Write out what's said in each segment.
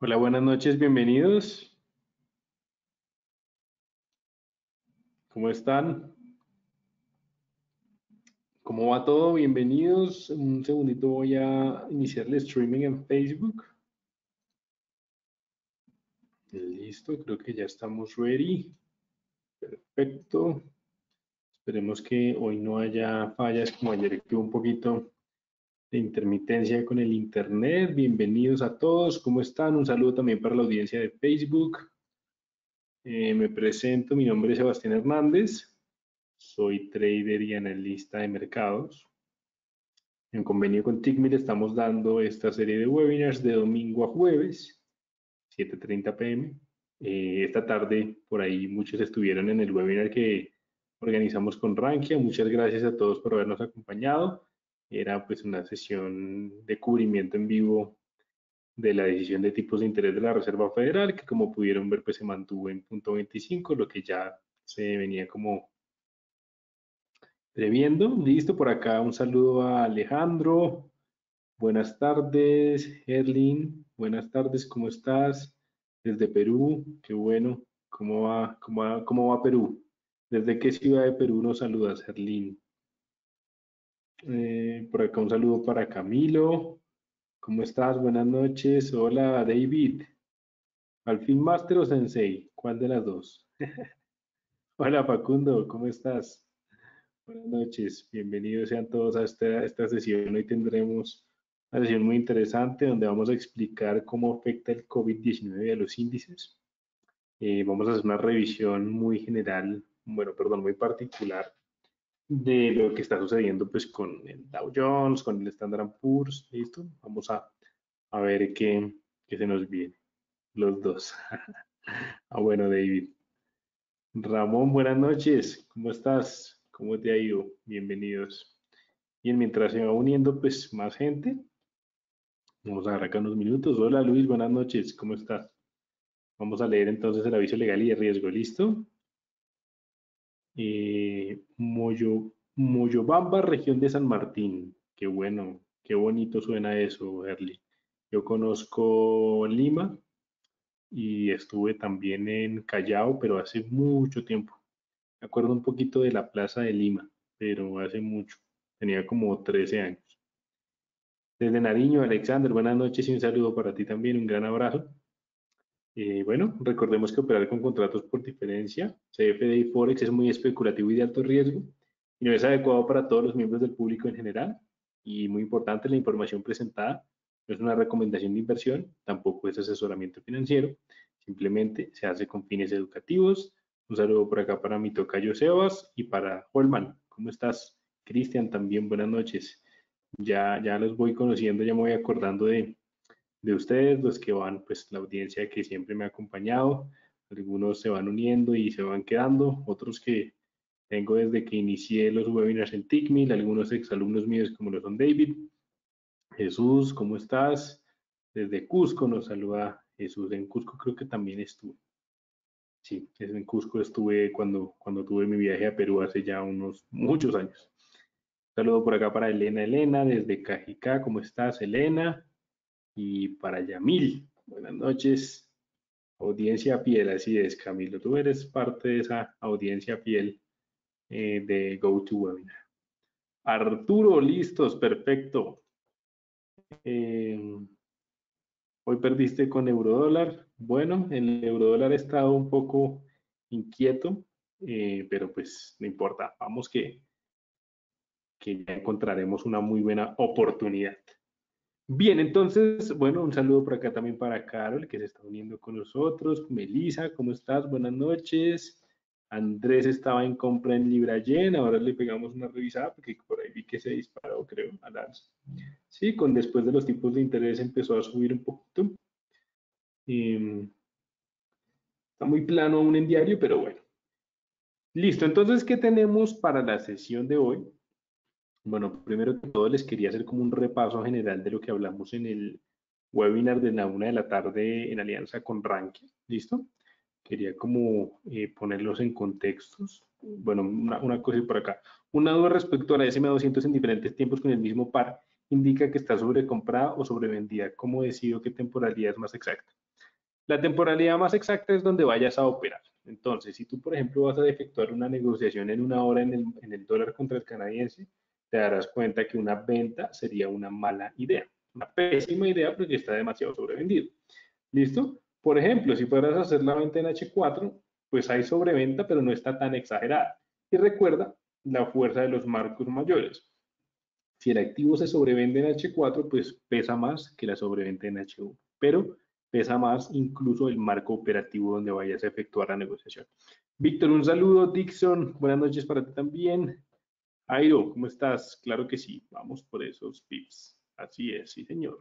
Hola, buenas noches, bienvenidos. ¿Cómo están? ¿Cómo va todo? Bienvenidos. Un segundito voy a iniciar el streaming en Facebook. Listo, creo que ya estamos ready. Perfecto. Esperemos que hoy no haya fallas como ayer que un poquito de intermitencia con el internet. Bienvenidos a todos. ¿Cómo están? Un saludo también para la audiencia de Facebook. Eh, me presento, mi nombre es Sebastián Hernández. Soy trader y analista de mercados. En convenio con TICMIL estamos dando esta serie de webinars de domingo a jueves, 7.30 pm. Eh, esta tarde, por ahí muchos estuvieron en el webinar que organizamos con Rankia. Muchas gracias a todos por habernos acompañado. Era pues una sesión de cubrimiento en vivo de la decisión de tipos de interés de la Reserva Federal, que como pudieron ver pues se mantuvo en punto 25, lo que ya se venía como previendo. Listo, por acá un saludo a Alejandro. Buenas tardes, Erlin. Buenas tardes, ¿cómo estás? Desde Perú, qué bueno. ¿Cómo va, cómo va, cómo va Perú? ¿Desde qué ciudad de Perú nos saludas, Erlin? Eh, por acá un saludo para Camilo. ¿Cómo estás? Buenas noches. Hola, David. ¿Al fin Master o Sensei? ¿Cuál de las dos? Hola, Facundo. ¿Cómo estás? Buenas noches. Bienvenidos sean todos a esta, esta sesión. Hoy tendremos una sesión muy interesante donde vamos a explicar cómo afecta el COVID-19 a los índices. Eh, vamos a hacer una revisión muy general bueno, perdón, muy particular de lo que está sucediendo pues con el Dow Jones, con el Standard Poor's, ¿listo? Vamos a, a ver qué, qué se nos viene, los dos. ah, bueno, David. Ramón, buenas noches, ¿cómo estás? ¿Cómo te ha ido? Bienvenidos. Y mientras se va uniendo pues más gente, vamos a acá unos minutos. Hola Luis, buenas noches, ¿cómo estás? Vamos a leer entonces el aviso legal y de riesgo, ¿listo? Eh, Moyo, Moyobamba, región de San Martín. Qué bueno, qué bonito suena eso, Erly. Yo conozco Lima y estuve también en Callao, pero hace mucho tiempo. Me acuerdo un poquito de la plaza de Lima, pero hace mucho. Tenía como 13 años. Desde Nariño, Alexander, buenas noches y un saludo para ti también, un gran abrazo. Eh, bueno, recordemos que operar con contratos por diferencia, CFD y Forex es muy especulativo y de alto riesgo y no es adecuado para todos los miembros del público en general. Y muy importante, la información presentada no es una recomendación de inversión, tampoco es asesoramiento financiero, simplemente se hace con fines educativos. Un saludo por acá para mi tocayo Sebas y para Holman. ¿Cómo estás? Cristian, también buenas noches. Ya, ya los voy conociendo, ya me voy acordando de, de ustedes, los que van, pues la audiencia que siempre me ha acompañado. Algunos se van uniendo y se van quedando, otros que tengo desde que inicié los webinars en TICMIL, algunos exalumnos míos como lo son David. Jesús, ¿cómo estás? Desde Cusco nos saluda Jesús. En Cusco creo que también estuve. Sí, en Cusco estuve cuando, cuando tuve mi viaje a Perú hace ya unos muchos años. saludo por acá para Elena Elena, desde Cajicá. ¿Cómo estás, Elena? Y para Yamil. Buenas noches. Audiencia fiel, así es, Camilo. Tú eres parte de esa audiencia fiel eh, de GoToWebinar. Arturo, listos, perfecto. Eh, hoy perdiste con eurodólar. Bueno, el eurodólar ha estado un poco inquieto, eh, pero pues no importa. Vamos que, que ya encontraremos una muy buena oportunidad. Bien, entonces, bueno, un saludo por acá también para Carol, que se está uniendo con nosotros. Melisa, ¿cómo estás? Buenas noches. Andrés estaba en compra en Libra Yen, ahora le pegamos una revisada porque por ahí vi que se disparó, creo, a las... Sí, con después de los tipos de interés empezó a subir un poquito. Em, está muy plano aún en diario, pero bueno. Listo, entonces, ¿qué tenemos para la sesión de hoy? Bueno, primero que todo les quería hacer como un repaso general de lo que hablamos en el webinar de la una de la tarde en alianza con Rankia, ¿listo? Quería como eh, ponerlos en contextos. Bueno, una, una cosa por acá. Una duda respecto a la SMA200 en diferentes tiempos con el mismo par indica que está sobrecomprada o sobrevendida. ¿Cómo decido qué temporalidad es más exacta? La temporalidad más exacta es donde vayas a operar. Entonces, si tú, por ejemplo, vas a efectuar una negociación en una hora en el, en el dólar contra el canadiense, te darás cuenta que una venta sería una mala idea, una pésima idea porque está demasiado sobrevendido. ¿Listo? Por ejemplo, si fueras a hacer la venta en H4, pues hay sobreventa, pero no está tan exagerada. Y recuerda la fuerza de los marcos mayores. Si el activo se sobrevende en H4, pues pesa más que la sobreventa en H1, pero pesa más incluso el marco operativo donde vayas a efectuar la negociación. Víctor, un saludo. Dixon, buenas noches para ti también. Airo, ¿cómo estás? Claro que sí, vamos por esos pips. Así es, sí, señor.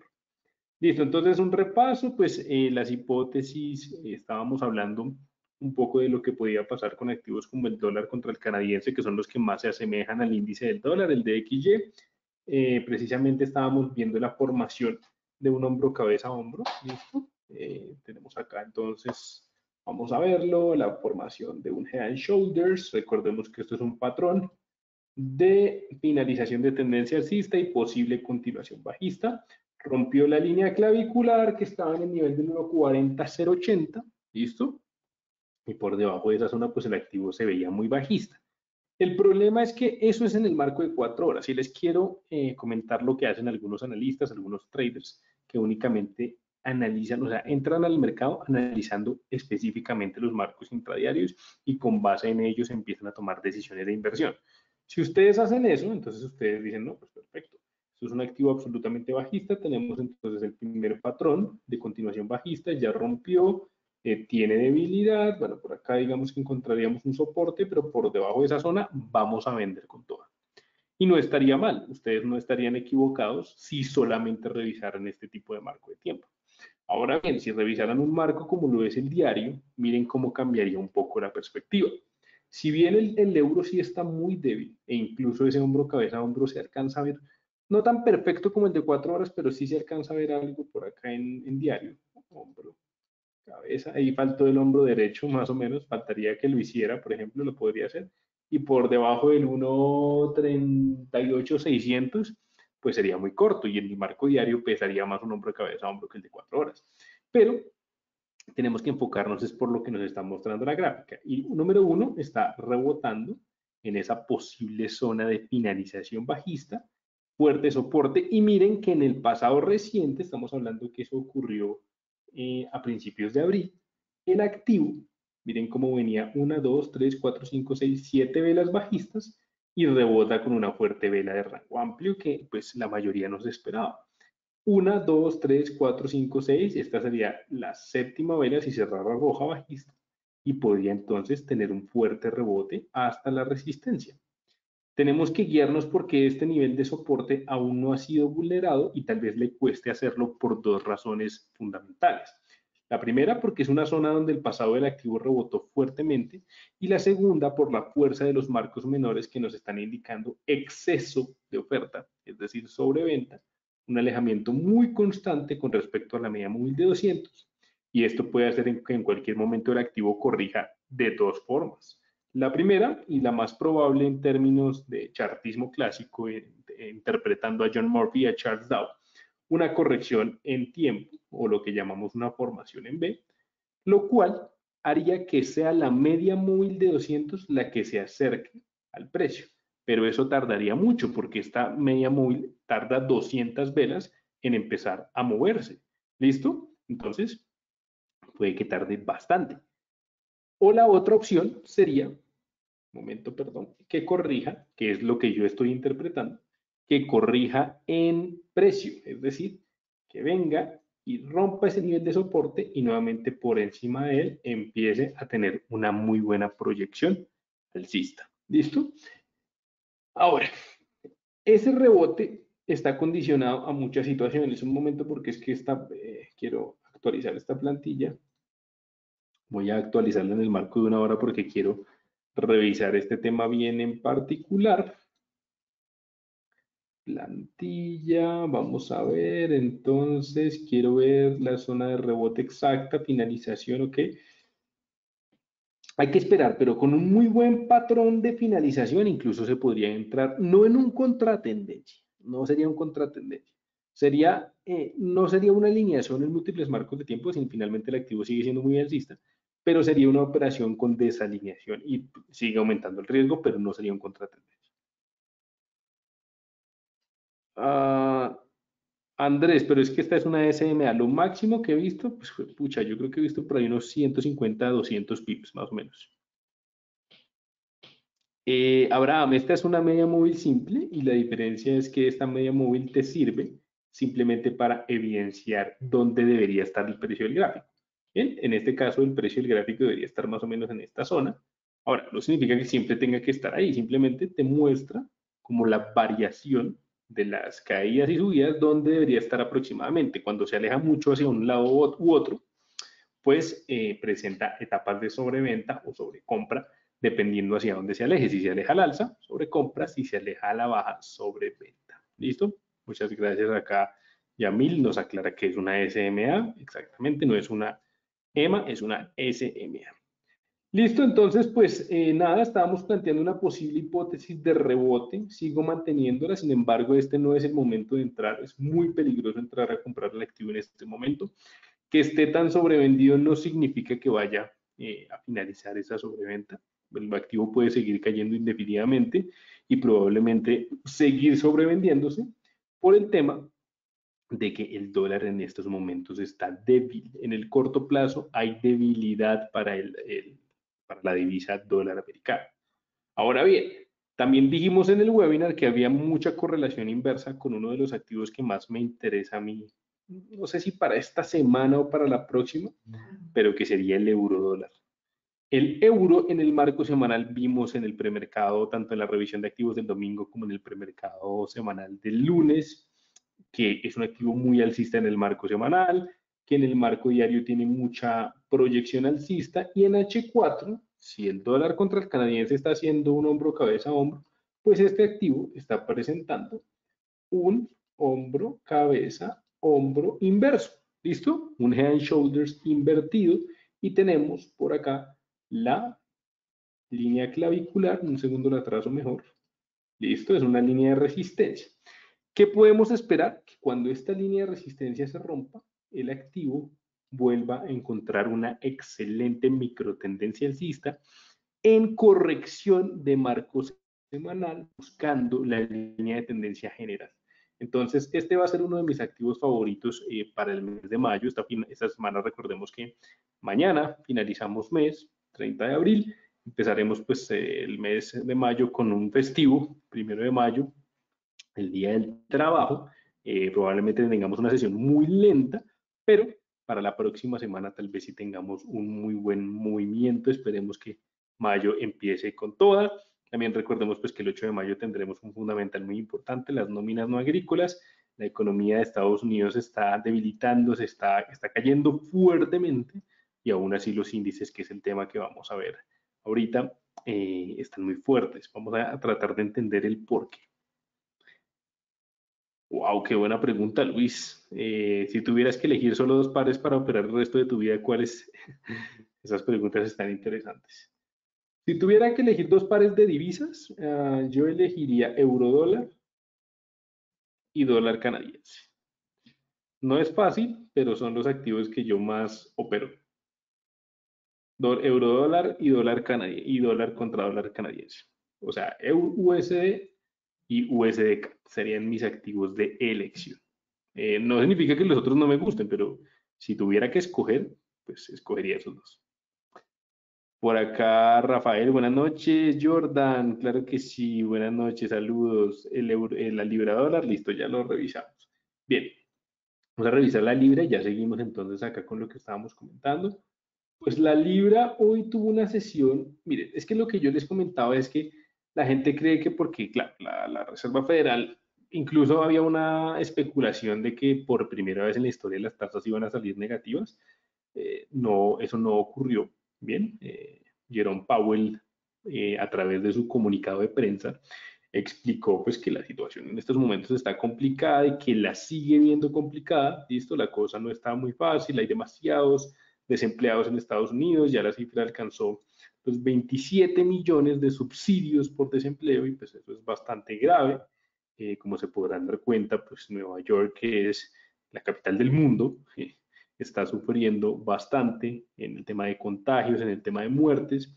Listo, entonces un repaso, pues eh, las hipótesis, eh, estábamos hablando un poco de lo que podía pasar con activos como el dólar contra el canadiense, que son los que más se asemejan al índice del dólar, el DXY. Eh, precisamente estábamos viendo la formación de un hombro cabeza a hombro, ¿listo? tenemos acá entonces, vamos a verlo, la formación de un head and shoulders, recordemos que esto es un patrón, de finalización de tendencia alcista y posible continuación bajista rompió la línea clavicular que estaba en el nivel del 1.40.080, ¿listo? Y por debajo de esa zona, pues el activo se veía muy bajista. El problema es que eso es en el marco de cuatro horas. Y les quiero eh, comentar lo que hacen algunos analistas, algunos traders, que únicamente analizan, o sea, entran al mercado analizando específicamente los marcos intradiarios y con base en ellos empiezan a tomar decisiones de inversión. Si ustedes hacen eso, entonces ustedes dicen, no, pues perfecto, esto es un activo absolutamente bajista. Tenemos entonces el primer patrón de continuación bajista, ya rompió, eh, tiene debilidad. Bueno, por acá digamos que encontraríamos un soporte, pero por debajo de esa zona vamos a vender con toda. Y no estaría mal, ustedes no estarían equivocados si solamente revisaran este tipo de marco de tiempo. Ahora bien, si revisaran un marco como lo es el diario, miren cómo cambiaría un poco la perspectiva. Si bien el, euro sí está muy débil e incluso ese hombro cabeza hombro se alcanza a ver no tan perfecto como el de cuatro horas, pero sí se alcanza a ver algo por acá en, diario. Hombro, cabeza, ahí faltó el hombro derecho más o menos, faltaría que lo hiciera, por ejemplo, lo podría hacer. Y por debajo del 1.38.600, pues sería muy corto y en el marco diario pesaría más un hombro cabeza hombro que el de cuatro horas. Pero tenemos que enfocarnos es por lo que nos está mostrando la gráfica. Y número uno está rebotando en esa posible zona de finalización bajista fuerte soporte. Y miren que en el pasado reciente, estamos hablando que eso ocurrió eh, a principios de abril, el activo, miren cómo venía una, dos, tres, cuatro, cinco, seis, siete velas bajistas y rebota con una fuerte vela de rango amplio que pues la mayoría no se esperaba. Una, dos, tres, cuatro, cinco, seis, esta sería la séptima vela si cerrara roja bajista y podría entonces tener un fuerte rebote hasta la resistencia. Tenemos que guiarnos porque este nivel de soporte aún no ha sido vulnerado y tal vez le cueste hacerlo por dos razones fundamentales. La primera porque es una zona donde el pasado del activo rebotó fuertemente y la segunda por la fuerza de los marcos menores que nos están indicando exceso de oferta, es decir, sobreventa, un alejamiento muy constante con respecto a la media móvil de 200 y esto puede hacer que en cualquier momento el activo corrija de dos formas. La primera y la más probable en términos de chartismo clásico, interpretando a John Murphy y a Charles Dow, una corrección en tiempo o lo que llamamos una formación en B, lo cual haría que sea la media móvil de 200 la que se acerque al precio. Pero eso tardaría mucho porque esta media móvil tarda 200 velas en empezar a moverse. ¿Listo? Entonces, puede que tarde bastante. O la otra opción sería momento, perdón, que corrija, que es lo que yo estoy interpretando, que corrija en precio, es decir, que venga y rompa ese nivel de soporte y nuevamente por encima de él empiece a tener una muy buena proyección alcista. ¿Listo? Ahora, ese rebote está condicionado a muchas situaciones. Un momento porque es que esta, eh, quiero actualizar esta plantilla. Voy a actualizarla en el marco de una hora porque quiero revisar este tema bien en particular. Plantilla, vamos a ver, entonces quiero ver la zona de rebote exacta, finalización, ok. Hay que esperar, pero con un muy buen patrón de finalización incluso se podría entrar, no en un contratendencia, no sería un contratendencia, sería, eh, no sería una alineación en múltiples marcos de tiempo, sino finalmente el activo sigue siendo muy alcista, pero sería una operación con desalineación y sigue aumentando el riesgo, pero no sería un contratendencia. Ah, Andrés, pero es que esta es una SMA. Lo máximo que he visto, pues pucha, yo creo que he visto por ahí unos 150, 200 pips más o menos. Eh, Abraham, esta es una media móvil simple y la diferencia es que esta media móvil te sirve simplemente para evidenciar dónde debería estar el precio del gráfico. En este caso el precio del gráfico debería estar más o menos en esta zona. Ahora, no significa que siempre tenga que estar ahí, simplemente te muestra como la variación de las caídas y subidas, dónde debería estar aproximadamente. Cuando se aleja mucho hacia un lado u otro, pues eh, presenta etapas de sobreventa o sobrecompra, dependiendo hacia dónde se aleje. Si se aleja al alza, sobrecompra, si se aleja a la baja, sobreventa. ¿Listo? Muchas gracias acá. Yamil nos aclara que es una SMA, exactamente, no es una EMA, es una SMA. Listo, entonces, pues eh, nada, estábamos planteando una posible hipótesis de rebote, sigo manteniéndola, sin embargo, este no es el momento de entrar, es muy peligroso entrar a comprar el activo en este momento. Que esté tan sobrevendido no significa que vaya eh, a finalizar esa sobreventa, el activo puede seguir cayendo indefinidamente y probablemente seguir sobrevendiéndose, por el tema de que el dólar en estos momentos está débil. En el corto plazo hay debilidad para, el, para la divisa dólar americano. Ahora bien, también dijimos en el webinar que había mucha correlación inversa con uno de los activos que más me interesa a mí, no sé si para esta semana o para la próxima, pero que sería el euro dólar. El euro en el marco semanal vimos en el premercado, tanto en la revisión de activos del domingo como en el premercado semanal del lunes, que es un activo muy alcista en el marco semanal, que en el marco diario tiene mucha proyección alcista y en H4, si el dólar contra el canadiense está haciendo un hombro cabeza a hombro, pues este activo está presentando un hombro cabeza hombro inverso. ¿Listo? Un head and shoulders invertido y tenemos por acá la línea clavicular, un segundo la trazo mejor. Listo, es una línea de resistencia. ¿Qué podemos esperar? Que cuando esta línea de resistencia se rompa, el activo vuelva a encontrar una excelente microtendencia alcista en corrección de marcos semanal, buscando la línea de tendencia general. Entonces, este va a ser uno de mis activos favoritos eh, para el mes de mayo. Esta semana recordemos que mañana finalizamos mes, 30 de abril. Empezaremos pues el mes de mayo con un festivo, primero de mayo, el día del trabajo. Eh, probablemente tengamos una sesión muy lenta, pero para la próxima semana tal vez sí tengamos un muy buen movimiento. Esperemos que mayo empiece con toda. También recordemos pues que el 8 de mayo tendremos un fundamental muy importante, las nóminas no agrícolas. La economía de Estados Unidos está debilitándose, está, está cayendo fuertemente y aún así los índices, que es el tema que vamos a ver ahorita, eh, están muy fuertes. Vamos a, tratar de entender el por qué. Wow, qué buena pregunta, Luis. Eh, si tuvieras que elegir solo dos pares para operar el resto de tu vida, ¿cuáles? Esas preguntas están interesantes. Si tuviera que elegir dos pares de divisas, ah, yo elegiría euro-dólar y dólar canadiense. No es fácil, pero son los activos que yo más opero euro dólar y dólar canadiense y dólar contra dólar canadiense. O sea, USD y USD serían mis activos de elección. Eh, no significa que los otros no me gusten, pero si tuviera que escoger, pues escogería esos dos. Por acá, Rafael, buenas noches. Jordan, claro que sí, buenas noches, saludos. El, euro, la libra dólar, listo, ya lo revisamos. Bien, vamos a revisar la libra ya seguimos entonces acá con lo que estábamos comentando. Pues la Libra hoy tuvo una sesión, miren, es que lo que yo les comentaba es que la gente cree que porque, claro, la, Reserva Federal, incluso había una especulación de que por primera vez en la historia las tasas iban a salir negativas. Eh, no, eso no ocurrió. Bien, eh, Jerome Powell, eh, a través de su comunicado de prensa, explicó pues que la situación en estos momentos está complicada y que la sigue viendo complicada. Listo, la cosa no está muy fácil, hay demasiados desempleados en Estados Unidos, ya la cifra alcanzó los 27 millones de subsidios por desempleo y pues eso es bastante grave. eh, como se podrán dar cuenta, pues Nueva York, que es la capital del mundo, está sufriendo bastante en el tema de contagios, en el tema de muertes,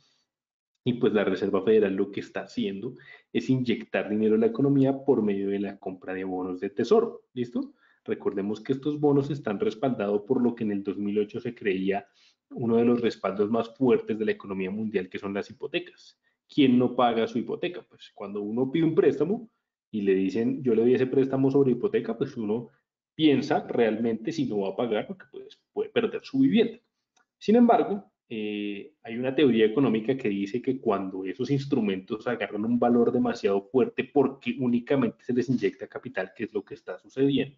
y pues la Reserva Federal lo que está haciendo es inyectar dinero a la economía por medio de la compra de bonos de tesoro. ¿Listo? Recordemos que estos bonos están respaldados por lo que en el 2008 se creía uno de los respaldos más fuertes de la economía mundial, que son las hipotecas. ¿Quién no paga su hipoteca? Pues cuando uno pide un préstamo y le dicen, yo le doy ese préstamo sobre hipoteca, pues uno piensa realmente si no va a pagar porque pues, puede perder su vivienda. Sin embargo, eh, hay una teoría económica que dice que cuando esos instrumentos agarran un valor demasiado fuerte porque únicamente se les inyecta capital, que es lo que está sucediendo,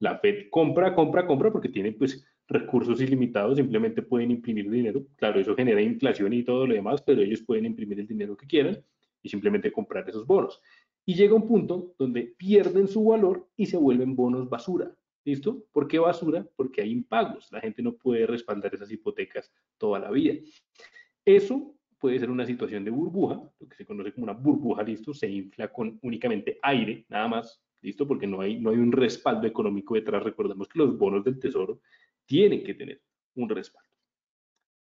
la Fed compra, compra, compra porque tiene pues recursos ilimitados, simplemente pueden imprimir dinero. Claro, eso genera inflación y todo lo demás, pero ellos pueden imprimir el dinero que quieran y simplemente comprar esos bonos. Y llega un punto donde pierden su valor y se vuelven bonos basura. ¿Listo? ¿Por qué basura? Porque hay impagos. La gente no puede respaldar esas hipotecas toda la vida. Eso puede ser una situación de burbuja, lo que se conoce como una burbuja, ¿listo? Se infla con únicamente aire, nada más, ¿listo? Porque no hay, no hay un respaldo económico detrás. Recordemos que los bonos del tesoro tienen que tener un respaldo.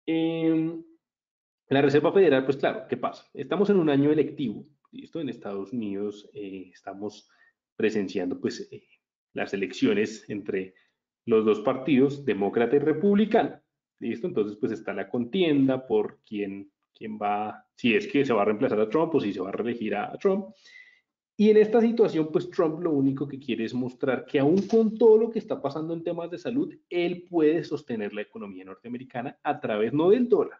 Em, la Reserva Federal, pues claro, ¿qué pasa? Estamos en un año electivo, ¿listo? En Estados Unidos eh, estamos presenciando, pues, eh, las elecciones entre los dos partidos, demócrata y republicano. ¿Listo? Entonces, pues está la contienda por quién, quién va, si es que se va a reemplazar a Trump o si se va a reelegir a, Trump. Y en esta situación, pues Trump lo único que quiere es mostrar que aún con todo lo que está pasando en temas de salud, él puede sostener la economía norteamericana a través no del dólar,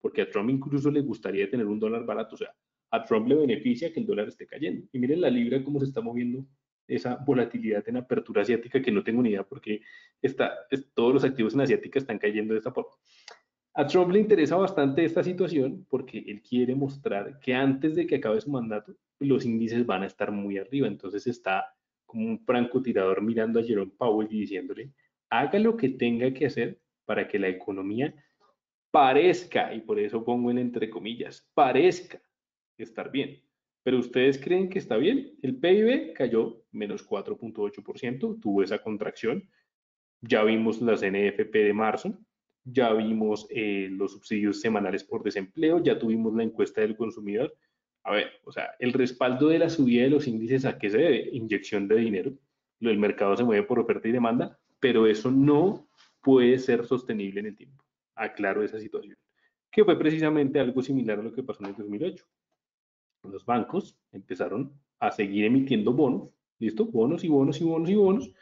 porque a Trump incluso le gustaría tener un dólar barato, o sea, a Trump le beneficia que el dólar esté cayendo. Y miren la libra cómo se está moviendo esa volatilidad en apertura asiática que no tengo ni idea porque está, todos los activos en asiática están cayendo de esta forma. A Trump le interesa bastante esta situación porque él quiere mostrar que antes de que acabe su mandato, los índices van a estar muy arriba. Entonces está como un francotirador mirando a Jerome Powell y diciéndole, haga lo que tenga que hacer para que la economía parezca, y por eso pongo en entre comillas, parezca estar bien. Pero ustedes creen que está bien. El PIB cayó menos 4.8%, tuvo esa contracción. Ya vimos las NFP de marzo, ya vimos eh, los subsidios semanales por desempleo, ya tuvimos la encuesta del consumidor. A ver, o sea, el respaldo de la subida de los índices, ¿a qué se debe? Inyección de dinero. El mercado se mueve por oferta y demanda, pero eso no puede ser sostenible en el tiempo. Aclaro esa situación, que fue precisamente algo similar a lo que pasó en el 2008 los bancos empezaron a seguir emitiendo bonos, ¿listo? Bonos y bonos y bonos y bonos.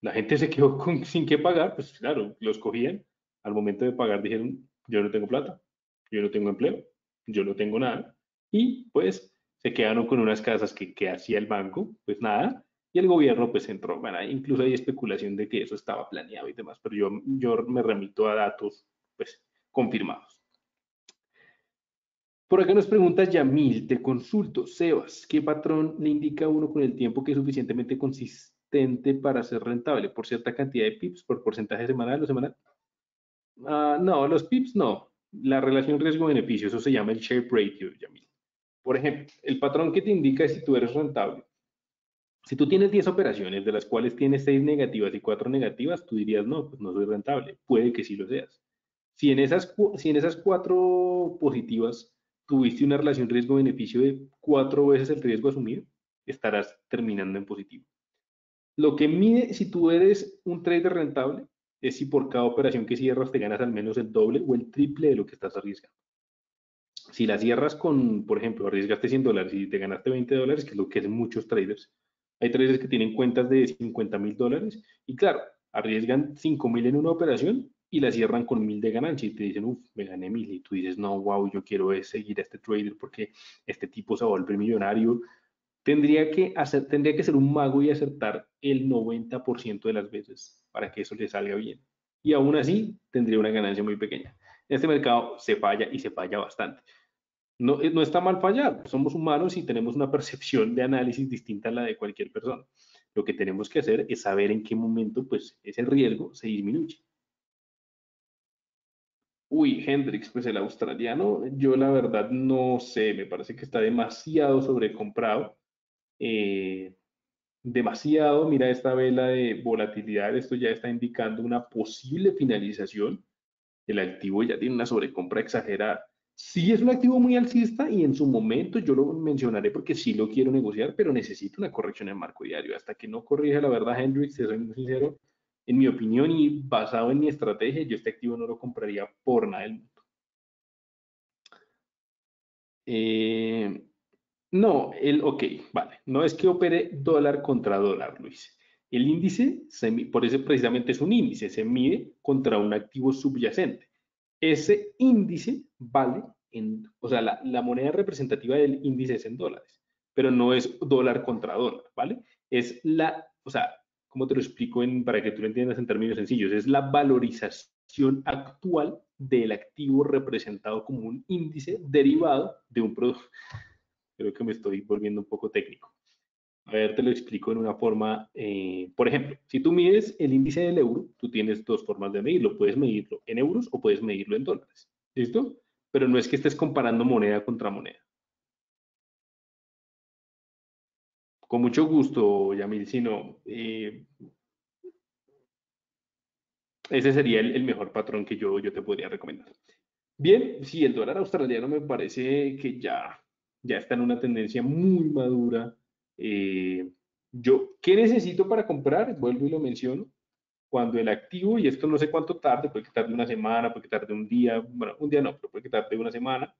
La gente se quedó sin qué pagar, pues claro, los cogían. Al momento de pagar dijeron, yo no tengo plata, yo no tengo empleo, yo no tengo nada. Y pues se quedaron con unas casas que, que hacía el banco, pues nada. Y el gobierno pues entró, bueno, incluso hay especulación de que eso estaba planeado y demás, pero yo, yo me remito a datos pues confirmados. Por acá nos pregunta Yamil, te consulto, Sebas, ¿qué patrón le indica uno con el tiempo que es suficientemente consistente para ser rentable? ¿Por cierta cantidad de pips? ¿Por porcentaje semanal o semanal? Ah, no, los pips no. La relación riesgo-beneficio, eso se llama el share ratio. Por ejemplo, el patrón que te indica es si tú eres rentable. Si tú tienes 10 operaciones, de las cuales tienes 6 negativas y 4 negativas, tú dirías, no, pues no soy rentable. Puede que sí lo seas. Si en esas, si en esas 4 positivas tuviste una relación riesgo-beneficio de cuatro veces el riesgo asumido, estarás terminando en positivo. Lo que mide si tú eres un trader rentable es si por cada operación que cierras te ganas al menos el doble o el triple de lo que estás arriesgando. Si la cierras con, por ejemplo, arriesgaste 100 dólares y te ganaste 20 dólares, que es lo que hacen muchos traders, hay traders que tienen cuentas de 50 mil dólares y claro, arriesgan 5 mil en una operación y la cierran con mil de ganancia y te dicen, uff, me gané mil. Y tú dices, no, wow, yo quiero seguir a este trader porque este tipo se va a volver millonario. Tendría que, hacer, tendría que ser un mago y acertar el 90% de las veces para que eso le salga bien. Y aún así tendría una ganancia muy pequeña. En este mercado se falla y se falla bastante. No, no está mal fallar, somos humanos y tenemos una percepción de análisis distinta a la de cualquier persona. Lo que tenemos que hacer es saber en qué momento pues, ese riesgo se disminuye. Uy, Hendrix, pues el australiano, yo la verdad no sé, me parece que está demasiado sobrecomprado. eh, demasiado. Mira esta vela de volatilidad, esto ya está indicando una posible finalización. El activo ya tiene una sobrecompra exagerada. Sí es un activo muy alcista y en su momento yo lo mencionaré porque sí lo quiero negociar, pero necesito una corrección en marco diario. Hasta que no corrija la verdad, Hendrix, te muy sincero, en mi opinión y basado en mi estrategia, yo este activo no lo compraría por nada del mundo. Eh, no, el, ok, vale. No es que opere dólar contra dólar, Luis. El índice, por eso precisamente es un índice, se mide contra un activo subyacente. Ese índice vale en, o sea, la, la moneda representativa del índice es en dólares, pero no es dólar contra dólar, ¿vale? Es la, o sea, ¿cómo te lo explico en, para que tú lo entiendas en términos sencillos? Es la valorización actual del activo representado como un índice derivado de un producto. Creo que me estoy volviendo un poco técnico. A ver, te lo explico en una forma, eh, por ejemplo, si tú mides el índice del euro, tú tienes dos formas de medirlo. Puedes medirlo en euros o puedes medirlo en dólares. ¿Listo? Pero no es que estés comparando moneda contra moneda. Con mucho gusto, Yamil, sino eh, ese sería el, mejor patrón que yo, yo te podría recomendar. Bien, si el dólar australiano me parece que ya, ya está en una tendencia muy madura. Eh, yo, ¿qué necesito para comprar? Vuelvo y lo menciono. Cuando el activo, y esto no sé cuánto tarde, puede que tarde una semana, puede que tarde un día, bueno, un día no, pero puede que tarde una semana,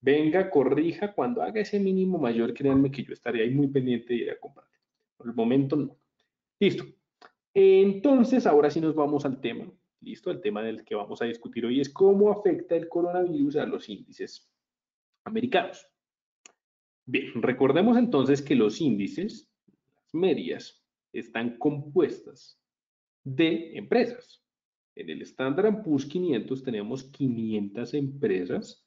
venga, corrija, cuando haga ese mínimo mayor, créanme que yo estaría ahí muy pendiente de ir a comprar. Por el momento no. Listo. Entonces, ahora sí nos vamos al tema. Listo, el tema del que vamos a discutir hoy es cómo afecta el coronavirus a los índices americanos. Bien, recordemos entonces que los índices, las medias, están compuestas de empresas. En el Standard Poor's 500 tenemos 500 empresas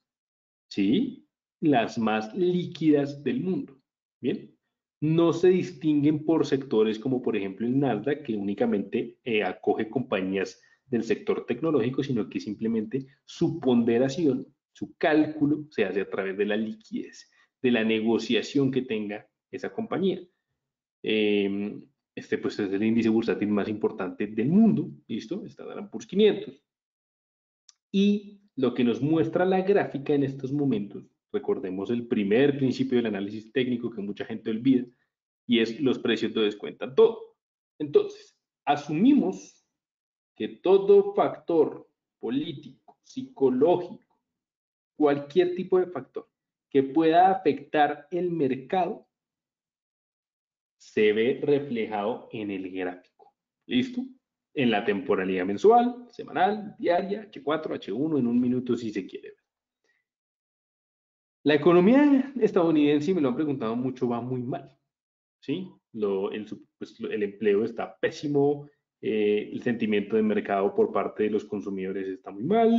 ¿sí? Las más líquidas del mundo, ¿bien? No se distinguen por sectores como por ejemplo el Nasdaq, que únicamente eh, acoge compañías del sector tecnológico, sino que simplemente su ponderación, su cálculo se hace a través de la liquidez, de la negociación que tenga esa compañía. Em, este pues es el índice bursátil más importante del mundo, ¿listo? En Poor's 500. Y lo que nos muestra la gráfica en estos momentos, recordemos el primer principio del análisis técnico que mucha gente olvida, y es los precios lo descuentan todo. Entonces, asumimos que todo factor político, psicológico, cualquier tipo de factor que pueda afectar el mercado, se ve reflejado en el gráfico. ¿Listo? en la temporalidad mensual, semanal, diaria, H4, H1, en un minuto si se quiere. La economía estadounidense, me lo han preguntado mucho, va muy mal. ¿sí? Pues, el, empleo está pésimo, eh, el sentimiento de mercado por parte de los consumidores está muy mal,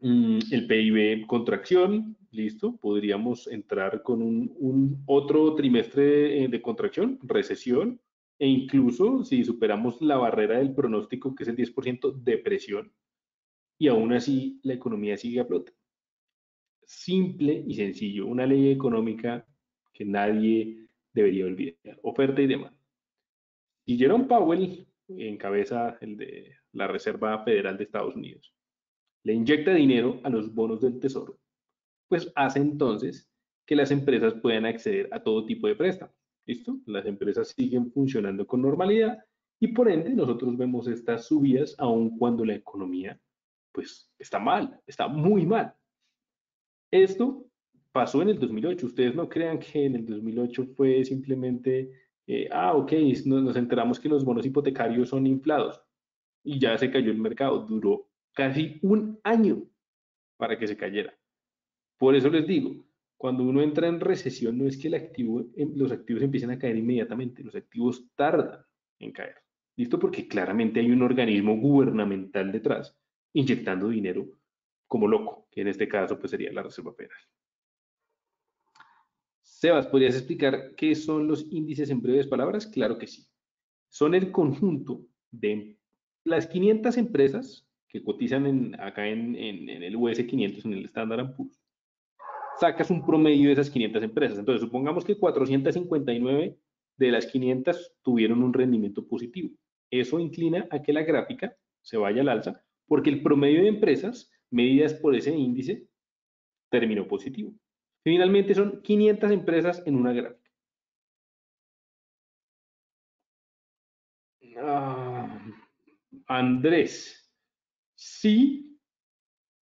mm, el PIB contracción, listo, podríamos entrar con un, otro trimestre de contracción, recesión, e incluso si superamos la barrera del pronóstico, que es el 10%, depresión, y aún así la economía sigue a flote. Simple y sencillo, una ley económica que nadie debería olvidar, oferta y demanda. Y Jerome Powell encabeza el de la Reserva Federal de Estados Unidos. Le inyecta dinero a los bonos del Tesoro, pues hace entonces que las empresas puedan acceder a todo tipo de préstamos ¿Listo? Las empresas siguen funcionando con normalidad y por ende nosotros vemos estas subidas aun cuando la economía pues está mal, está muy mal. Esto pasó en el 2008. Ustedes no crean que en el 2008 fue simplemente, eh, ah, ok, nos, nos enteramos que los bonos hipotecarios son inflados y ya se cayó el mercado. Duró casi un año para que se cayera. Por eso les digo, cuando uno entra en recesión, no es que em, los activos empiecen a caer inmediatamente, los activos tardan en caer. ¿Listo? Porque claramente hay un organismo gubernamental detrás inyectando dinero como loco, que en este caso pues sería la Reserva Federal. Sebas, ¿podrías explicar qué son los índices en breves palabras? Claro que sí. Son el conjunto de las 500 empresas que cotizan acá en, en, el US 500, en el Standard Poor's, sacas un promedio de esas 500 empresas. Entonces, supongamos que 459 de las 500 tuvieron un rendimiento positivo. Eso inclina a que la gráfica se vaya al alza porque el promedio de empresas medidas por ese índice terminó positivo. Finalmente son 500 empresas en una gráfica. Ah, Andrés, sí,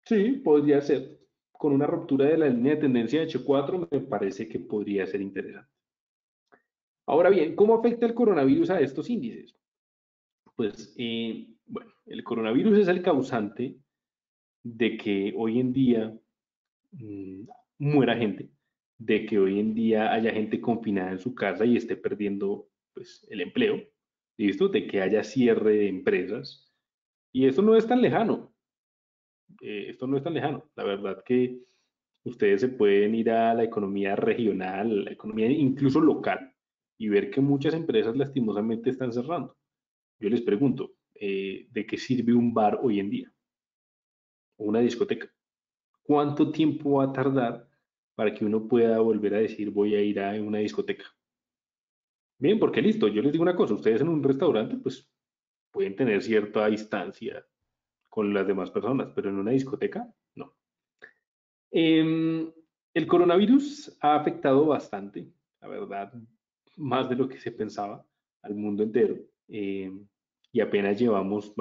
sí, podría ser. Con una ruptura de la línea de tendencia de H4 me parece que podría ser interesante. Ahora bien, ¿cómo afecta el coronavirus a estos índices? Pues, eh, bueno, el coronavirus es el causante de que hoy en día mm, muera gente, de que hoy en día haya gente confinada en su casa y esté perdiendo pues, el empleo, ¿listo? De que haya cierre de empresas. Y eso no es tan lejano. Eh, esto no es tan lejano. La verdad que ustedes se pueden ir a la economía regional, la economía incluso local, y ver que muchas empresas lastimosamente están cerrando. Yo les pregunto, eh, ¿de qué sirve un bar hoy en día? O una discoteca. ¿Cuánto tiempo va a tardar para que uno pueda volver a decir voy a ir a una discoteca? Bien, porque listo, yo les digo una cosa, ustedes en un restaurante pues pueden tener cierta distancia con las demás personas, pero en una discoteca no. Em, el coronavirus ha afectado bastante, la verdad, más de lo que se pensaba al mundo entero. Em, y apenas llevamos,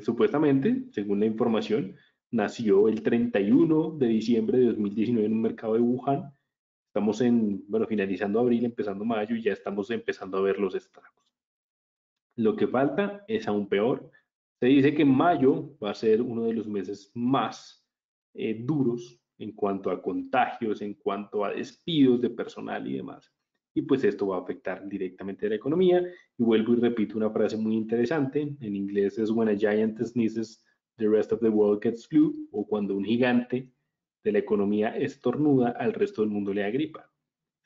supuestamente, según la información, nació el 31 de diciembre de 2019 en un mercado de Wuhan. Estamos en, bueno, finalizando abril, empezando mayo y ya estamos empezando a ver los estragos. Lo que falta es aún peor. Se dice que mayo va a ser uno de los meses más eh, duros en cuanto a contagios, en cuanto a despidos de personal y demás. Y pues esto va a afectar directamente a la economía. Y vuelvo y repito una frase muy interesante. En inglés es When a giant sneezes, the rest of the world gets flu, o cuando un gigante de la economía estornuda, al resto del mundo le da gripa.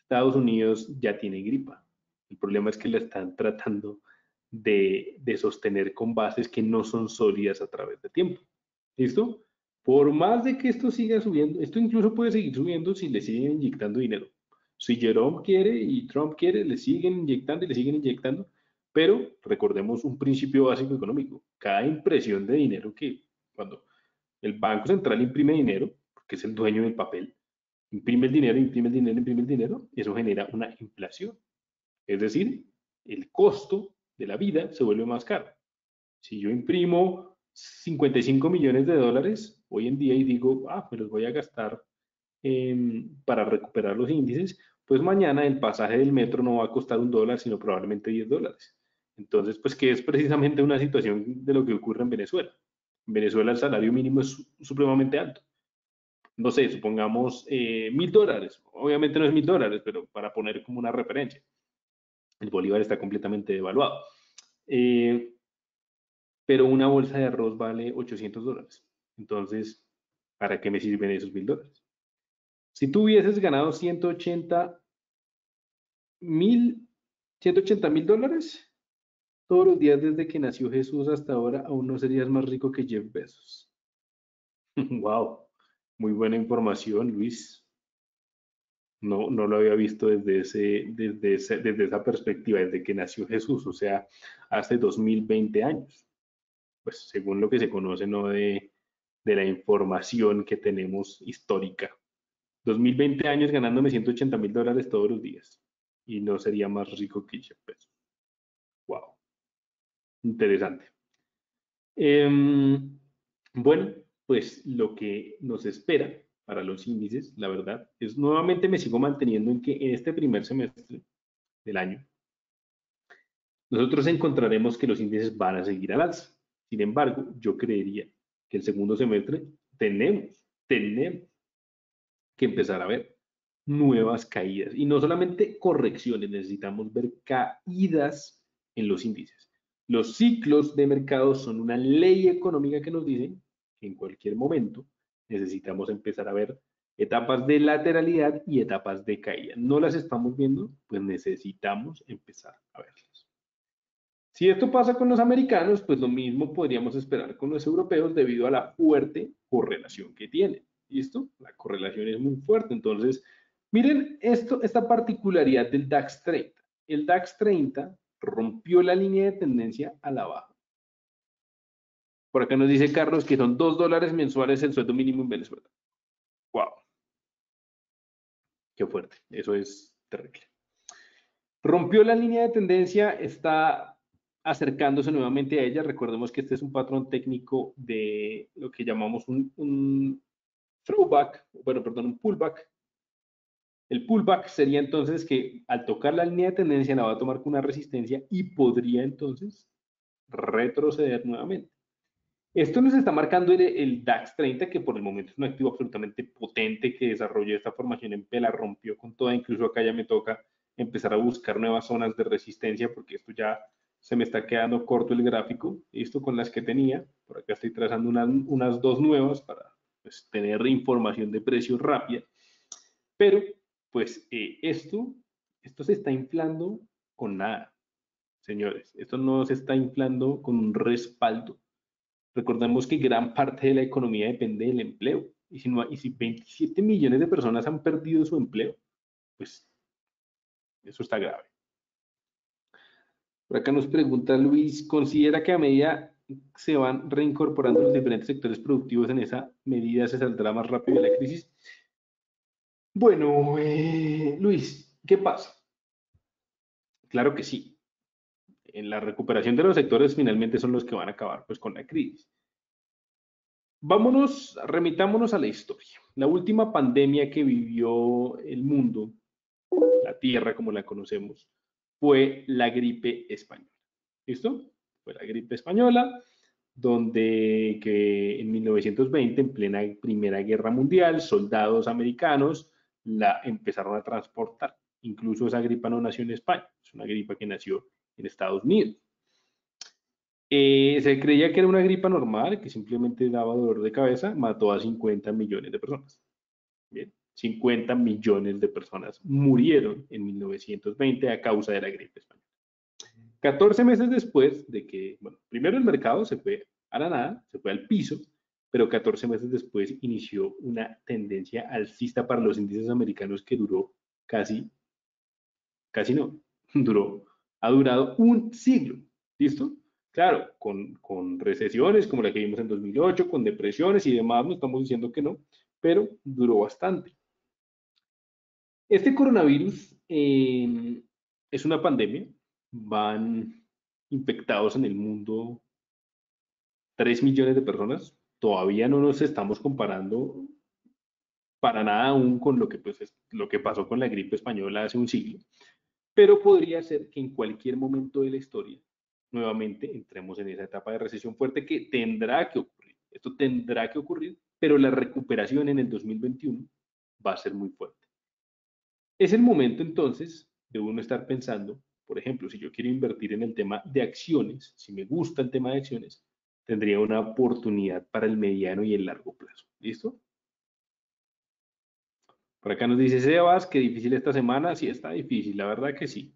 Estados Unidos ya tiene gripa. El problema es que la están tratando de, sostener con bases que no son sólidas a través de tiempo. ¿Listo? Por más de que esto siga subiendo, esto incluso puede seguir subiendo si le siguen inyectando dinero. Si Jerome quiere y Trump quiere, le siguen inyectando y le siguen inyectando, pero recordemos un principio básico económico. Cada impresión de dinero que cuando el Banco Central imprime dinero, porque es el dueño del papel, imprime el dinero, imprime el dinero, imprime el dinero, eso genera una inflación. Es decir, el costo de la vida se vuelve más caro. Si yo imprimo 55 millones de dólares hoy en día y digo, ah, me los voy a gastar para recuperar los índices, pues mañana el pasaje del metro no va a costar un dólar, sino probablemente 10 dólares. Entonces, pues que es precisamente una situación de lo que ocurre en Venezuela. En Venezuela el salario mínimo es supremamente alto. No sé, supongamos eh, mil dólares. Obviamente no es mil dólares, pero para poner como una referencia. El bolívar está completamente devaluado. Eh, pero una bolsa de arroz vale 800 dólares. Entonces, ¿para qué me sirven esos mil dólares? Si tú hubieses ganado 180 mil, 180 mil dólares todos los días desde que nació Jesús hasta ahora, aún no serías más rico que Jeff Bezos. wow, muy buena información, Luis. No, no lo había visto desde, ese, desde, desde esa perspectiva, desde que nació Jesús, o sea, hace 2020 años. Pues según lo que se conoce, ¿no? De, de la información que tenemos histórica. 2020 años ganándome 180 mil dólares todos los días y no sería más rico que Jeff. Wow. Interesante. Em, bueno, pues lo que nos espera para los índices, la verdad, es nuevamente me sigo manteniendo en que en este primer semestre del año, nosotros encontraremos que los índices van a seguir al alza. Sin embargo, yo creería que el segundo semestre tenemos, tenemos que empezar a ver nuevas caídas. Y no solamente correcciones, necesitamos ver caídas en los índices. Los ciclos de mercado son una ley económica que nos dicen que en cualquier momento necesitamos empezar a ver etapas de lateralidad y etapas de caída. No las estamos viendo, pues necesitamos empezar a verlas. Si esto pasa con los americanos, pues lo mismo podríamos esperar con los europeos debido a la fuerte correlación que tienen. ¿Listo? La correlación es muy fuerte. Entonces, miren esto, esta particularidad del DAX 30. El DAX 30 rompió la línea de tendencia a la baja. Por acá nos dice Carlos que son dos dólares mensuales el sueldo mínimo en Venezuela. ¡Wow! Qué fuerte. Eso es terrible. Rompió la línea de tendencia, está acercándose nuevamente a ella. Recordemos que este es un patrón técnico de lo que llamamos un, throwback, bueno, perdón, un pullback. El pullback sería entonces que al tocar la línea de tendencia la va a tomar con una resistencia y podría entonces retroceder nuevamente. Esto nos está marcando el, DAX 30, que por el momento es un activo absolutamente potente que desarrolló esta formación en pela, rompió con toda, incluso acá ya me toca empezar a buscar nuevas zonas de resistencia porque esto ya se me está quedando corto el gráfico, esto con las que tenía, por acá estoy trazando unas, dos nuevas para pues, tener información de precio rápida, pero pues eh, esto, esto se está inflando con nada, señores, esto no se está inflando con un respaldo. Recordemos que gran parte de la economía depende del empleo. Y si, no, y si 27 millones de personas han perdido su empleo, pues eso está grave. Por acá nos pregunta Luis, ¿considera que a medida se van reincorporando los diferentes sectores productivos en esa medida se saldrá más rápido de la crisis? Bueno, eh, Luis, ¿qué pasa? Claro que sí. En la recuperación de los sectores finalmente son los que van a acabar pues, con la crisis. Vámonos, remitámonos a la historia. La última pandemia que vivió el mundo, la Tierra como la conocemos, fue la gripe española. ¿Listo? Fue la gripe española, donde que en 1920, en plena Primera Guerra Mundial, soldados americanos la empezaron a transportar. Incluso esa gripa no nació en España, es una gripa que nació en Estados Unidos. Eh, se creía que era una gripa normal, que simplemente daba dolor de cabeza, mató a 50 millones de personas. Bien. 50 millones de personas murieron en 1920 a causa de la gripe española. 14 meses después de que, bueno, primero el mercado se fue a la nada, se fue al piso, pero 14 meses después inició una tendencia alcista para los índices americanos que duró casi, casi no, duró, ha durado un siglo, ¿listo? Claro, con, con recesiones como la que vimos en 2008, con depresiones y demás, no estamos diciendo que no, pero duró bastante. Este coronavirus em, es una pandemia, van infectados en el mundo 3 millones de personas, todavía no nos estamos comparando para nada aún con lo que, pues, es, lo que pasó con la gripe española hace un siglo, pero podría ser que en cualquier momento de la historia nuevamente entremos en esa etapa de recesión fuerte que tendrá que ocurrir. Esto tendrá que ocurrir, pero la recuperación en el 2021 va a ser muy fuerte. Es el momento entonces de uno estar pensando, por ejemplo, si yo quiero invertir en el tema de acciones, si me gusta el tema de acciones, tendría una oportunidad para el mediano y el largo plazo. ¿Listo? Por acá nos dice Sebas, que difícil esta semana. Sí, está difícil, la verdad que sí.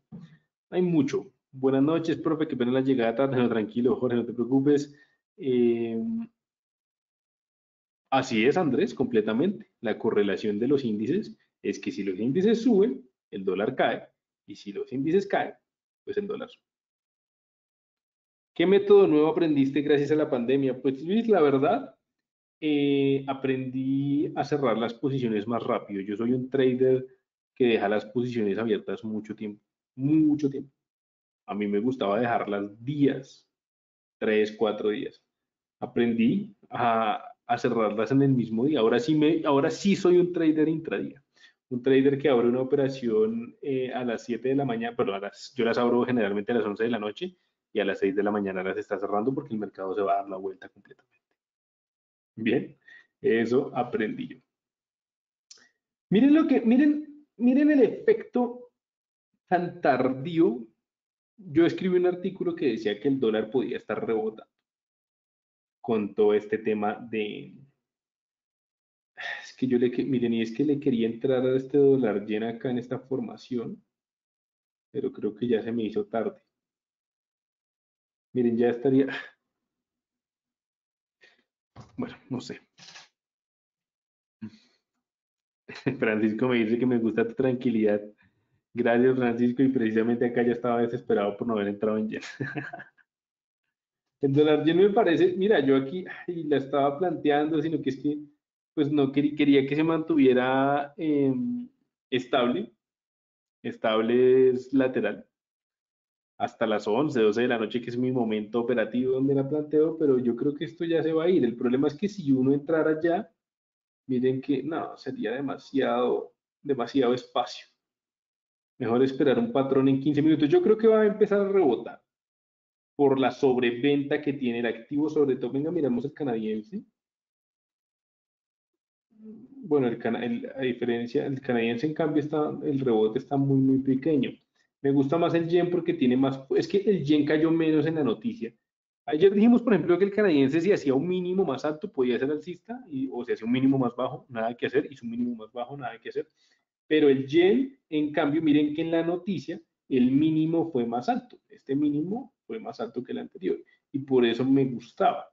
Hay mucho. Buenas noches, profe, que pena la llegada tarde. Tranquilo, Jorge, no te preocupes. Eh, así es, Andrés, completamente. La correlación de los índices es que si los índices suben, el dólar cae, y si los índices caen, pues el dólar sube. ¿Qué método nuevo aprendiste gracias a la pandemia? Pues Luis, la verdad, eh, aprendí a cerrar las posiciones más rápido. Yo soy un trader que deja las posiciones abiertas mucho tiempo, mucho tiempo. A mí me gustaba dejarlas días, tres, cuatro días. Aprendí a, cerrarlas en el mismo día. Ahora sí, me, ahora sí soy un trader intradía un trader que abre una operación eh, a las 7 de la mañana, pero yo las abro generalmente a las 11 de la noche y a las 6 de la mañana las está cerrando porque el mercado se va a dar la vuelta completamente. Bien, eso aprendí yo. Miren lo que, miren, miren el efecto tan tardío. Yo escribí un artículo que decía que el dólar podía estar rebotando con todo este tema de, es que yo le, miren, y es que le quería entrar a este dólar llena acá en esta formación, pero creo que ya se me hizo tarde. Miren, ya estaría, bueno, no sé. Francisco me dice que me gusta tu tranquilidad. Gracias, Francisco, y precisamente acá ya estaba desesperado por no haber entrado en yen. el dólar yen me parece, mira, yo aquí y la estaba planteando, sino que es que pues no quería, que se mantuviera em, estable, estable es lateral, hasta las 11, 12 de la noche, que es mi momento operativo donde la planteo, pero yo creo que esto ya se va a ir. El problema es que si uno entrara ya, miren que no, sería demasiado, demasiado espacio. Mejor esperar un patrón en 15 minutos. Yo creo que va a empezar a rebotar por la sobreventa que tiene el activo, sobre todo. Venga, miramos el canadiense. Bueno, el, a diferencia, el canadiense en cambio está, el rebote está muy, muy pequeño. Me gusta más el yen porque tiene más, es que el yen cayó menos en la noticia. Ayer dijimos, por ejemplo, que el canadiense si hacía un mínimo más alto podía ser alcista, y, o si hacía un mínimo más bajo, nada que hacer, y su mínimo más bajo, nada que hacer. Pero el yen, en cambio, miren que en la noticia el mínimo fue más alto. Este mínimo fue más alto que el anterior y por eso me gustaba.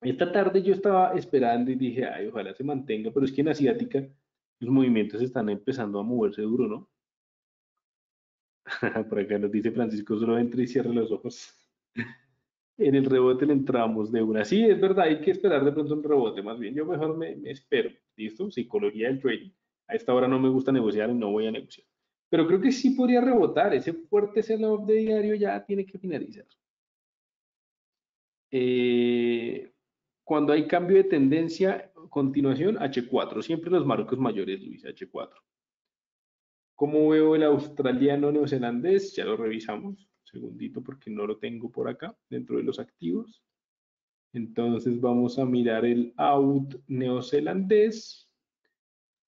Esta tarde yo estaba esperando y dije, ay, ojalá se mantenga, pero es que en Asiática los movimientos están empezando a moverse duro, ¿no? Por acá nos dice Francisco, solo entre y cierre los ojos. en el rebote le entramos de una. Sí, es verdad, hay que esperar de pronto un rebote, más bien. Yo mejor me, me espero, ¿listo? Psicología del trading. A esta hora no me gusta negociar y no voy a negociar. Pero creo que sí podría rebotar. Ese fuerte sell-off de diario ya tiene que finalizar. Eh, cuando hay cambio de tendencia, continuación, H4. Siempre los marcos mayores, Luis, H4. ¿Cómo veo el australiano neozelandés? Ya lo revisamos. Un segundito porque no lo tengo por acá dentro de los activos. Entonces vamos a mirar el out neozelandés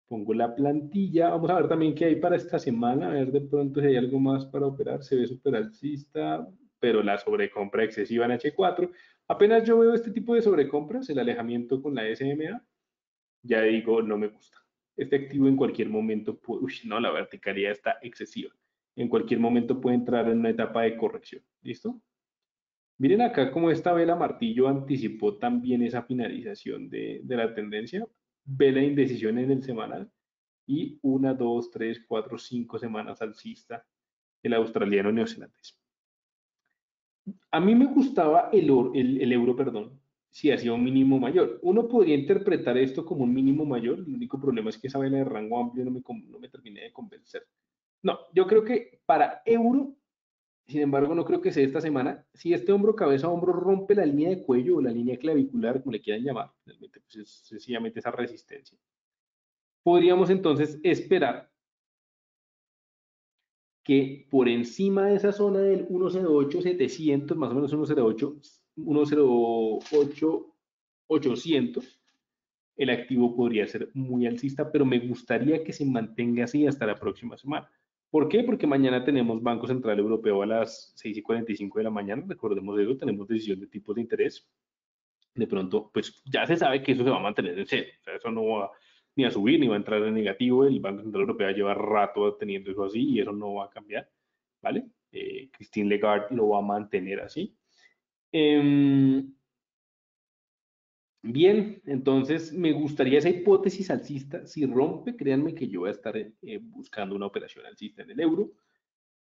pongo la plantilla, vamos a ver también qué hay para esta semana, a ver de pronto si hay algo más para operar, se ve super alcista, pero la sobrecompra excesiva en H4, apenas yo veo este tipo de sobrecompras, el alejamiento con la SMA, ya digo, no me gusta. Este activo en cualquier momento, uy, no, la verticalidad está excesiva. En cualquier momento puede entrar en una etapa de corrección. ¿Listo? Miren acá cómo esta vela martillo anticipó también esa finalización de, la tendencia ve la indecisión en el semanal y una, dos, tres, cuatro, cinco semanas alcista el australiano neozelandés. A mí me gustaba el, el, euro, perdón, si hacía un mínimo mayor. Uno podría interpretar esto como un mínimo mayor, el único problema es que esa vela de rango amplio no me, no terminé de convencer. No, yo creo que para euro sin embargo, no creo que sea esta semana. Si este hombro, cabeza, hombro rompe la línea de cuello o la línea clavicular, como le quieran llamar, realmente pues es sencillamente esa resistencia. Podríamos entonces esperar que por encima de esa zona del 108,700, más o menos 108, 108, 800, el activo podría ser muy alcista, pero me gustaría que se mantenga así hasta la próxima semana. ¿Por qué? Porque mañana tenemos Banco Central Europeo a las 6 y 45 de la mañana, recordemos eso, tenemos decisión de tipos de interés. De pronto, pues ya se sabe que eso se va a mantener en cero, o sea, eso no va ni a subir ni va a entrar en negativo, el Banco Central Europeo lleva rato teniendo eso así y eso no va a cambiar, ¿vale? Eh, Christine Lagarde lo va a mantener así. Eh, Bien, entonces me gustaría esa hipótesis alcista. Si rompe, créanme que yo voy a estar eh, buscando una operación alcista en el euro.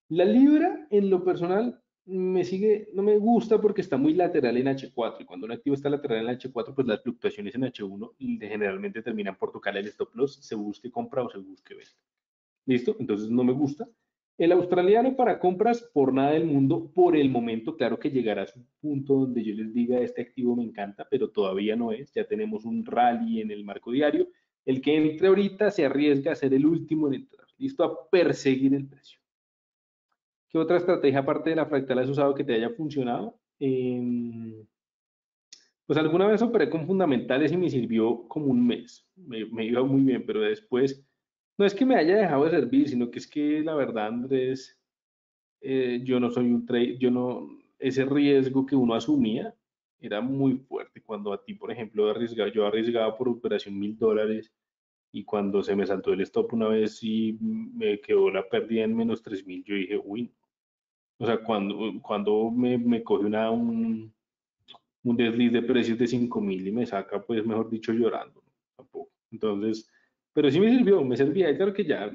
La libra, en lo personal, me sigue, no me gusta porque está muy lateral en H4 y cuando un activo está lateral en H4, pues las fluctuaciones en H1 generalmente terminan por tocar el stop loss, se busque compra o se busque venta. ¿Listo? Entonces no me gusta. El australiano para compras por nada del mundo, por el momento, claro que llegará a su punto donde yo les diga, este activo me encanta, pero todavía no es. Ya tenemos un rally en el marco diario. El que entre ahorita se arriesga a ser el último en entrar, listo a perseguir el precio. ¿Qué otra estrategia aparte de la fractal has usado que te haya funcionado? Em, pues alguna vez operé con fundamentales y me sirvió como un mes. Me, me iba muy bien, pero después no es que me haya dejado de servir, sino que es que la verdad, Andrés, eh, yo no soy un trade, yo no, ese riesgo que uno asumía era muy fuerte. Cuando a ti, por ejemplo, arriesgaba, yo arriesgaba por operación mil dólares y cuando se me saltó el stop una vez y me quedó la pérdida en menos tres mil, yo dije, uy, o sea, cuando, cuando me, me coge una, un, un desliz de precios de cinco mil y me saca, pues, mejor dicho, llorando, tampoco. Entonces, pero sí me sirvió, me servía. Claro que ya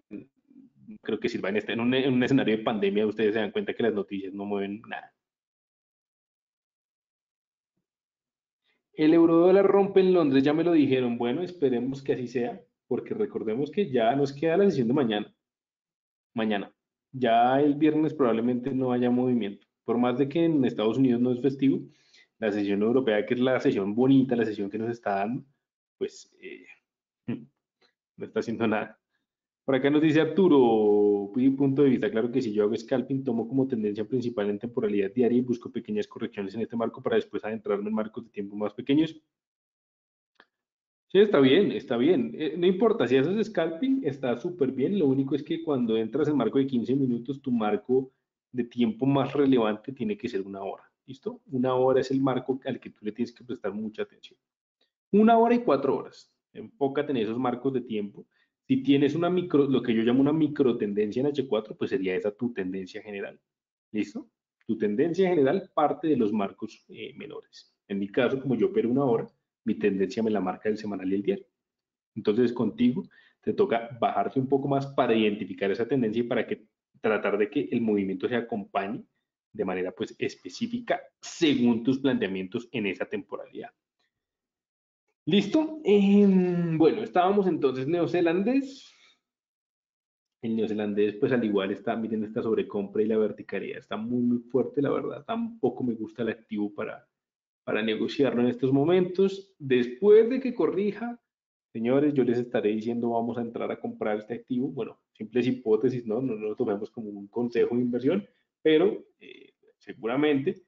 creo que sirva en, este, en, un, escenario de pandemia, ustedes se dan cuenta que las noticias no mueven nada. El eurodólar rompe en Londres, ya me lo dijeron. Bueno, esperemos que así sea, porque recordemos que ya nos queda la sesión de mañana. Mañana. Ya el viernes probablemente no haya movimiento. Por más de que en Estados Unidos no es festivo, la sesión europea, que es la sesión bonita, la sesión que nos está pues eh, no está haciendo nada. Por acá nos dice Arturo, mi punto de vista, claro que si yo hago scalping, tomo como tendencia principal en temporalidad diaria y busco pequeñas correcciones en este marco para después adentrarme en marcos de tiempo más pequeños. Sí, está bien, está bien. Eh, no importa, si haces scalping, está súper bien. Lo único es que cuando entras en marco de 15 minutos, tu marco de tiempo más relevante tiene que ser una hora. ¿Listo? Una hora es el marco al que tú le tienes que prestar mucha atención. Una hora y cuatro horas. Enfócate en esos marcos de tiempo si tienes una micro, lo que yo llamo una micro tendencia en H4, pues sería esa tu tendencia general. ¿Listo? Tu tendencia general parte de los marcos eh, menores. En mi caso, como yo opero una hora, mi tendencia me la marca el semanal y el diario. Entonces, contigo te toca bajarte un poco más para identificar esa tendencia y para que tratar de que el movimiento se acompañe de manera pues específica según tus planteamientos en esa temporalidad. ¿Listo? Em, bueno, estábamos entonces neozelandés. El neozelandés, pues al igual está, miren esta sobrecompra y la verticalidad está muy, muy fuerte, la verdad. Tampoco me gusta el activo para, para negociarlo en estos momentos. Después de que corrija, señores, yo les estaré diciendo vamos a entrar a comprar este activo. Bueno, simples hipótesis, ¿no? No, lo tomemos como un consejo de inversión, pero eh, seguramente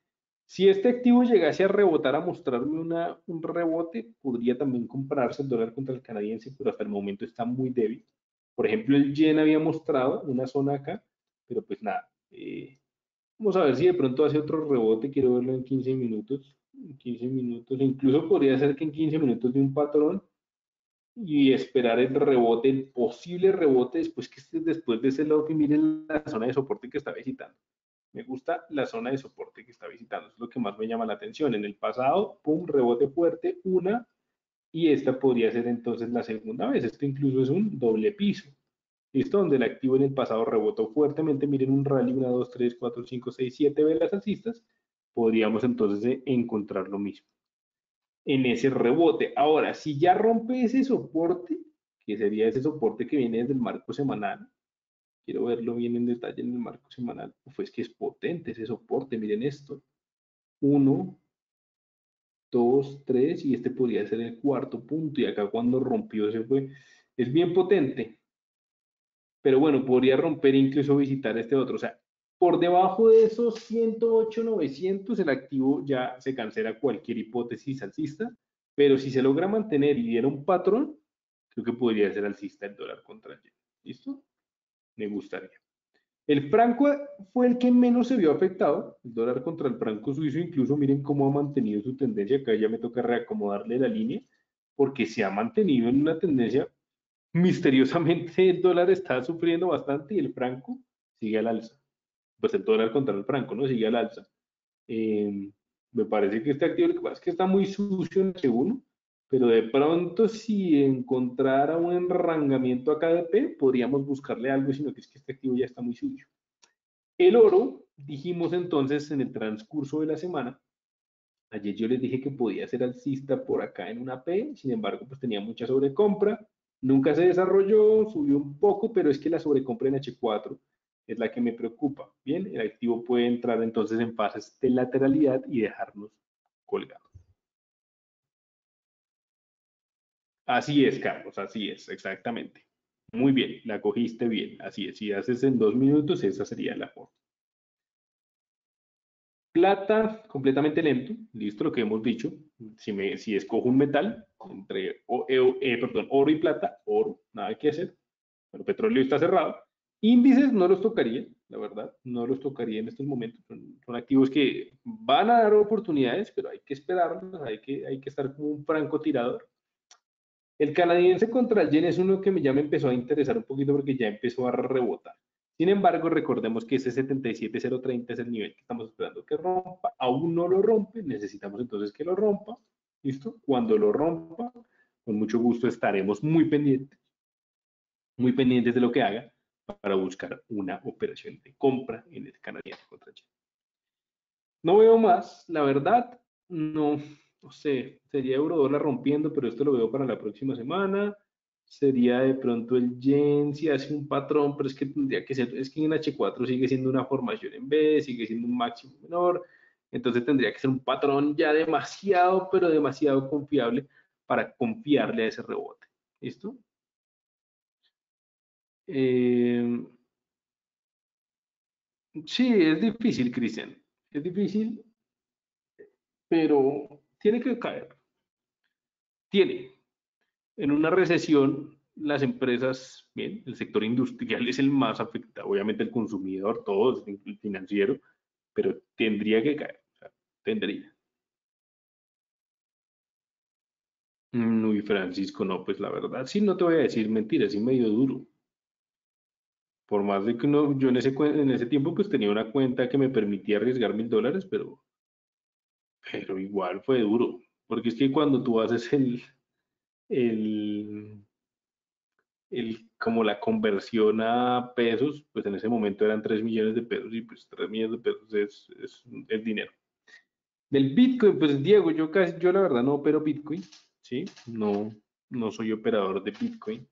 si este activo llegase a rebotar, a mostrarme un rebote, podría también comprarse el dólar contra el canadiense, pero hasta el momento está muy débil. Por ejemplo, el yen había mostrado una zona acá, pero pues nada. Eh, vamos a ver si de pronto hace otro rebote, quiero verlo en 15 minutos. En 15 minutos, incluso podría ser que en 15 minutos de un patrón y esperar el rebote, el posible rebote después que después de ese lado que miren la zona de soporte que está visitando. Me gusta la zona de soporte que está visitando, es lo que más me llama la atención. En el pasado, pum, rebote fuerte, una, y esta podría ser entonces la segunda vez. Esto incluso es un doble piso. Esto donde el activo en el pasado rebotó fuertemente, miren un rally, una, dos, tres, cuatro, cinco, seis, siete velas alcistas, podríamos entonces encontrar lo mismo en ese rebote. Ahora, si ya rompe ese soporte, que sería ese soporte que viene desde el marco semanal, quiero verlo bien en detalle en el marco semanal, pues que es potente ese soporte, miren esto, 1, 2, 3 y este podría ser el cuarto punto y acá cuando rompió se fue, es bien potente, pero bueno, podría romper incluso visitar este otro, o sea, por debajo de esos 108, 900 el activo ya se cancela cualquier hipótesis alcista, pero si se logra mantener y diera un patrón, creo que podría ser alcista el dólar contra el yen. ¿Listo? Me gustaría. El franco fue el que menos se vio afectado, el dólar contra el franco suizo, incluso miren cómo ha mantenido su tendencia, acá ya me toca reacomodarle la línea, porque se ha mantenido en una tendencia, misteriosamente el dólar está sufriendo bastante y el franco sigue al alza. Pues el dólar contra el franco, ¿no? Sigue al alza. Eh, me parece que este activo, es que está muy sucio en el segundo, pero de pronto si encontrara un enrangamiento a KDP, podríamos buscarle algo, sino que es que este activo ya está muy suyo. El oro, dijimos entonces en el transcurso de la semana, ayer yo les dije que podía ser alcista por acá en una P, sin embargo, pues tenía mucha sobrecompra, nunca se desarrolló, subió un poco, pero es que la sobrecompra en H4 es la que me preocupa. Bien, el activo puede entrar entonces en fases de lateralidad y dejarnos colgados. Así es, Carlos, así es, exactamente. Muy bien, la cogiste bien, así es. Si haces en dos minutos, esa sería la forma. Plata, completamente lento, listo, lo que hemos dicho. Si, me, si escojo un metal, entre eh, eh, perdón, oro y plata, oro, nada que hacer. Pero petróleo está cerrado. Índices no los tocaría, la verdad, no los tocaría en estos momentos. Son, activos que van a dar oportunidades, pero hay que esperarlos, hay que, hay que estar como un francotirador el canadiense contra el yen es uno que ya me empezó a interesar un poquito porque ya empezó a rebotar. Sin embargo, recordemos que ese 77.030 es el nivel que estamos esperando que rompa. Aún no lo rompe, necesitamos entonces que lo rompa. ¿Listo? Cuando lo rompa, con mucho gusto estaremos muy pendientes muy pendientes de lo que haga para buscar una operación de compra en el canadiense contra Chile. No veo más, la verdad, no, no sé, sería euro dólar rompiendo, pero esto lo veo para la próxima semana. Sería de pronto el yen si hace un patrón, pero es que tendría que ser, es que en H4 sigue siendo una formación en B, sigue siendo un máximo menor, entonces tendría que ser un patrón ya demasiado, pero demasiado confiable para confiarle a ese rebote. ¿Listo? Eh, sí, es difícil, Cristian. Es difícil, pero tiene que caer. Tiene. En una recesión, las empresas, bien, el sector industrial es el más afectado, obviamente el consumidor, todo, el financiero, pero tendría que caer. tendría. Muy Francisco, no, pues la verdad, sí, no te voy a decir mentiras, sí medio duro. Por más de que no, yo en ese, en ese tiempo pues tenía una cuenta que me permitía arriesgar mil dólares, pero, pero igual fue duro. Porque es que cuando tú haces el, el, el, como la conversión a pesos, pues en ese momento eran 3 millones de pesos y pues 3 millones de pesos es, es, es dinero. Del Bitcoin, pues Diego, yo casi, yo la verdad no opero Bitcoin, ¿sí? No, no soy operador de Bitcoin.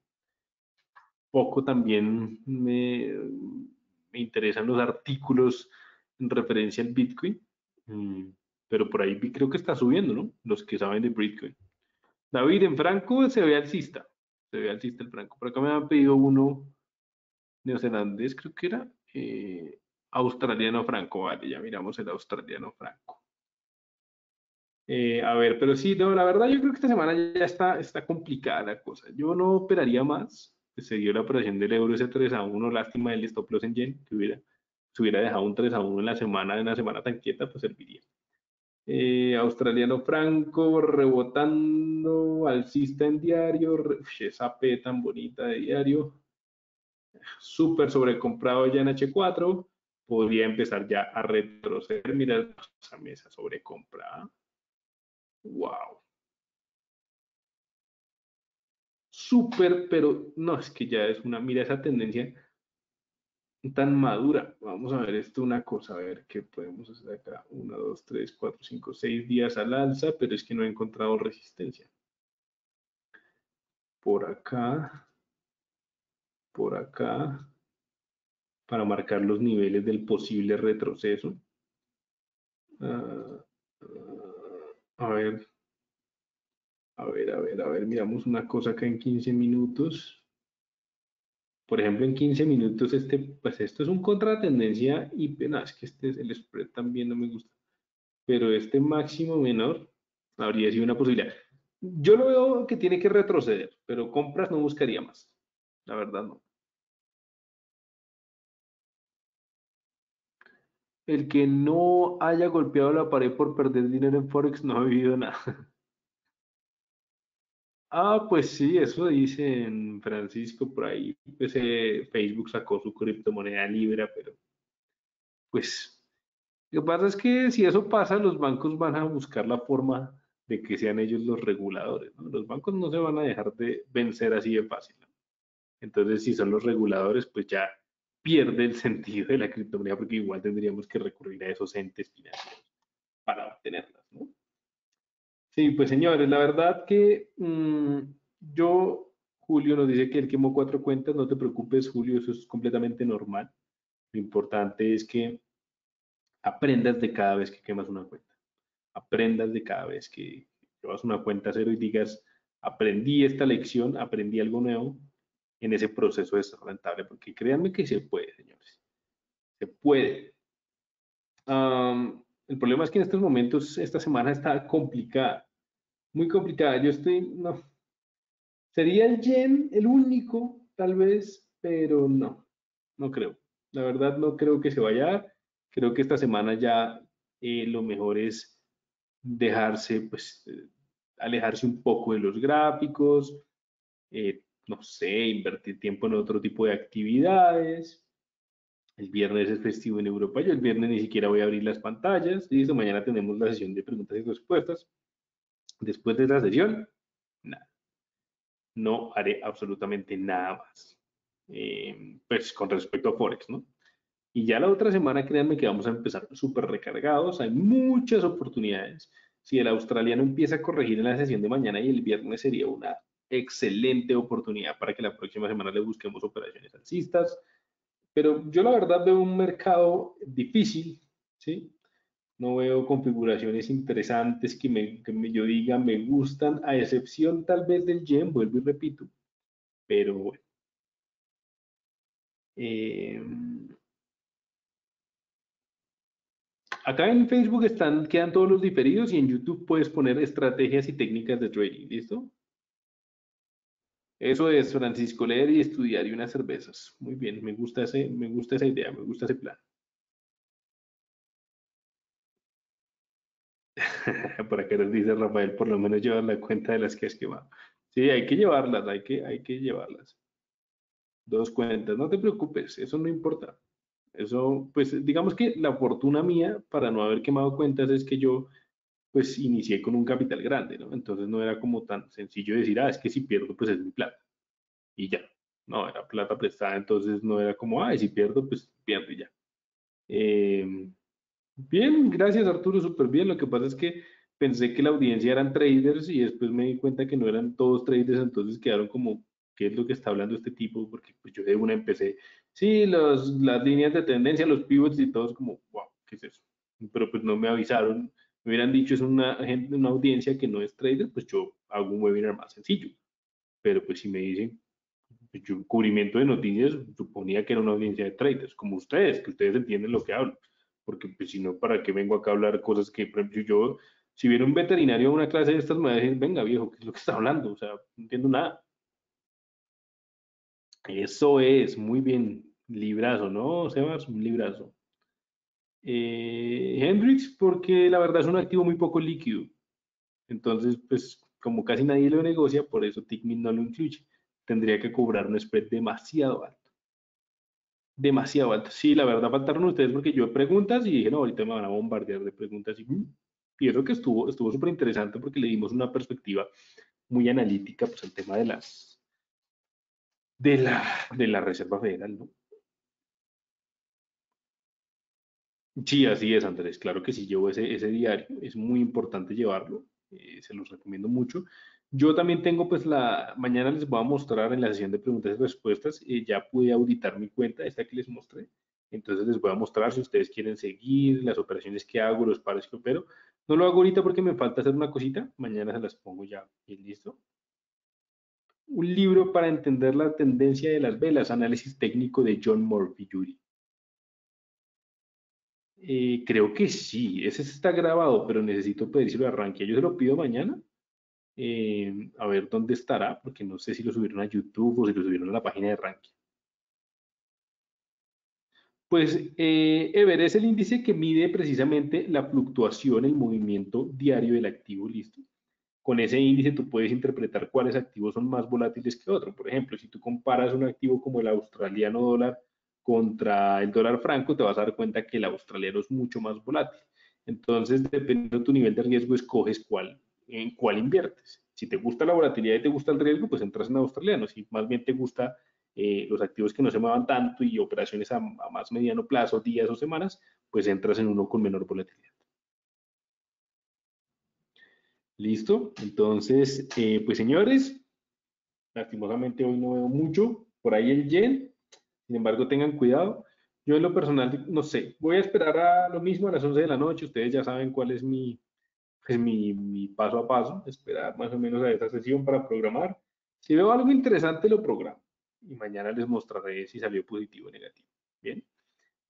Poco también me, me interesan los artículos en referencia al Bitcoin, mm, pero por ahí creo que está subiendo, ¿no? Los que saben de Bitcoin. David, en Franco se ve alcista, se ve alcista el Franco. Por acá me han pedido uno neozelandés, creo que era eh, australiano Franco, vale, ya miramos el australiano Franco. Eh, a ver, pero sí, no, la verdad yo creo que esta semana ya está, está complicada la cosa. Yo no operaría más. Se dio la operación del euro ese 3 a 1, lástima del stop loss en yen, que hubiera, se hubiera dejado un 3 a 1 en la semana, en una semana tan quieta, pues serviría. Eh, australiano Franco rebotando, alcista en diario, esa P tan bonita de diario, súper sobrecomprado ya en H4, podría empezar ya a retroceder, mira esa mesa sobrecomprada. Wow. Súper, pero no, es que ya es una, mira esa tendencia tan madura. Vamos a ver esto una cosa, a ver qué podemos hacer acá. 1, 2, 3, 4, 5, 6 días al alza, pero es que no he encontrado resistencia. Por acá, por acá, para marcar los niveles del posible retroceso. Uh, a ver. A ver, a ver, a ver, miramos una cosa acá en 15 minutos. Por ejemplo, en 15 minutos, este, pues esto es un contratendencia y no, es que este, el spread también no me gusta. Pero este máximo menor habría sido una posibilidad. Yo lo veo que tiene que retroceder, pero compras no buscaría más. La verdad no. El que no haya golpeado la pared por perder dinero en Forex no ha vivido nada. Ah, pues sí, eso dicen Francisco por ahí. Pues, eh, Facebook sacó su criptomoneda Libra, pero pues lo que pasa es que si eso pasa, los bancos van a buscar la forma de que sean ellos los reguladores. Los bancos no se van a dejar de vencer así de fácil. Entonces, si son los reguladores, pues ya pierde el sentido de la criptomoneda porque igual tendríamos que recurrir a esos entes financieros para obtenerlas, ¿no? Sí, pues señores, la verdad que mm, yo, Julio nos dice que él quemó cuatro cuentas, no te preocupes, Julio, eso es completamente normal. Lo importante es que aprendas de cada vez que quemas una cuenta. Aprendas de cada vez que llevas una cuenta cero y digas, aprendí esta lección, aprendí algo nuevo, en ese proceso de ser rentable, porque créanme que se puede, señores. Se puede. El problema es que en estos momentos, esta semana está complicada, muy complicada. Yo estoy, no. Sería el yen el único, tal vez, pero no, no creo. La verdad no creo que se vaya. Creo que esta semana ya eh, lo mejor es dejarse, pues, eh, alejarse un poco de los gráficos, eh, no sé, invertir tiempo en otro tipo de actividades. El viernes es festivo en Europa. Yo el viernes ni siquiera voy a abrir las pantallas. Listo, mañana tenemos la sesión de preguntas y respuestas. Después de esa sesión, nada. No haré absolutamente nada más. eh, pues con respecto a Forex, ¿no? Y ya la otra semana, créanme que vamos a empezar súper recargados, hay muchas oportunidades. Si el australiano empieza a corregir en la sesión de mañana y el viernes sería una excelente oportunidad para que la próxima semana le busquemos operaciones alcistas. Pero yo la verdad veo un mercado difícil, ¿sí? No veo configuraciones interesantes que, me, que yo diga me gustan, a excepción tal vez del yen, vuelvo y repito. Pero bueno. Eh, acá en Facebook están, quedan todos los diferidos y en YouTube puedes poner estrategias y técnicas de trading, ¿listo? Eso es, Francisco, leer y estudiar y unas cervezas. Muy bien, me gusta, ese, me gusta esa idea, me gusta ese plan. Por acá nos dice Rafael, por lo menos llevar la cuenta de las que has quemado. Sí, hay que llevarlas, hay que, hay que llevarlas. Dos cuentas, no te preocupes, eso no importa. Eso, pues digamos que la fortuna mía para no haber quemado cuentas es que yo pues inicié con un capital grande, ¿no? Entonces no era como tan sencillo decir, ah, es que si pierdo, pues es mi plata. Y ya. No, era plata prestada, entonces no era como, ah, si pierdo, pues pierdo y ya. Em, bien, gracias Arturo, súper bien. Lo que pasa es que pensé que la audiencia eran traders y después me di cuenta que no eran todos traders, entonces quedaron como, ¿qué es lo que está hablando este tipo? Porque pues, yo de una empecé, sí, los, las líneas de tendencia, los pivots y todos como, wow, ¿qué es eso? Pero pues no me avisaron me hubieran dicho es una, una audiencia que no es trader, pues yo hago un webinar más sencillo. Pero pues si me dicen, pues, yo cubrimiento de noticias, suponía que era una audiencia de traders, como ustedes, que ustedes entienden lo que hablo. Porque pues si no, ¿para qué vengo acá a hablar cosas que, por ejemplo, yo, si viene un veterinario a una clase de estas, me va a decir, venga viejo, ¿qué es lo que está hablando? O sea, no entiendo nada. Eso es, muy bien, librazo, ¿no, Sebas? Un librazo. Eh, Hendrix, porque la verdad es un activo muy poco líquido. Entonces, pues como casi nadie lo negocia, por eso Tickmin no lo incluye. Tendría que cobrar un spread demasiado alto. Demasiado alto. Sí, la verdad faltaron ustedes porque yo preguntas y dije, no, ahorita me van a bombardear de preguntas. Y, y eso que estuvo estuvo súper interesante porque le dimos una perspectiva muy analítica pues el tema de las de la, de la Reserva Federal, ¿no? Sí, así es, Andrés. Claro que sí, llevo ese, diario. Es muy importante llevarlo. Eh, se los recomiendo mucho. Yo también tengo, pues, la mañana les voy a mostrar en la sesión de preguntas y respuestas. Eh, ya pude auditar mi cuenta, esta que les mostré. Entonces les voy a mostrar si ustedes quieren seguir las operaciones que hago, los pares que opero. No lo hago ahorita porque me falta hacer una cosita. Mañana se las pongo ya y listo. Un libro para entender la tendencia de las velas, análisis técnico de John Murphy. Eh, creo que sí, ese está grabado, pero necesito pedírselo a Rankia. Yo se lo pido mañana. Eh, a ver dónde estará, porque no sé si lo subieron a YouTube o si lo subieron a la página de Rankia. Pues eh, Ever es el índice que mide precisamente la fluctuación, el movimiento diario del activo, listo. Con ese índice tú puedes interpretar cuáles activos son más volátiles que otros. Por ejemplo, si tú comparas un activo como el australiano dólar contra el dólar franco, te vas a dar cuenta que el australiano es mucho más volátil. Entonces, dependiendo de tu nivel de riesgo, escoges cuál, en cuál inviertes. Si te gusta la volatilidad y te gusta el riesgo, pues entras en australiano. Si más bien te gusta eh, los activos que no se muevan tanto y operaciones a, más mediano plazo, días o semanas, pues entras en uno con menor volatilidad. Listo. Entonces, eh, pues señores, lastimosamente hoy no veo mucho. Por ahí el yen, sin embargo, tengan cuidado. Yo en lo personal, no sé, voy a esperar a lo mismo a las 11 de la noche. Ustedes ya saben cuál es mi, pues mi, mi paso a paso, esperar más o menos a esa sesión para programar. Si veo algo interesante, lo programo. Y mañana les mostraré si salió positivo o negativo. Bien.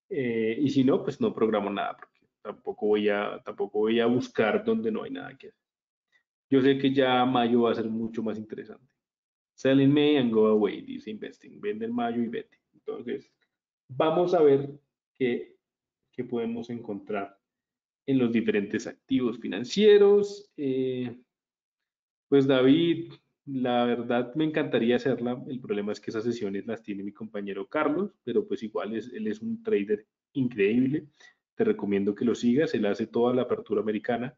Eh, y si no, pues no programo nada, porque tampoco voy a, tampoco voy a buscar donde no hay nada que hacer. Yo sé que ya mayo va a ser mucho más interesante. Sell in May and go away, dice Investing. Vende en mayo y vete. Entonces, vamos a ver qué, podemos encontrar en los diferentes activos financieros. Eh, pues David, la verdad me encantaría hacerla. El problema es que esas sesiones las tiene mi compañero Carlos, pero pues igual él es un trader increíble. Te recomiendo que lo sigas. Él hace toda la apertura americana.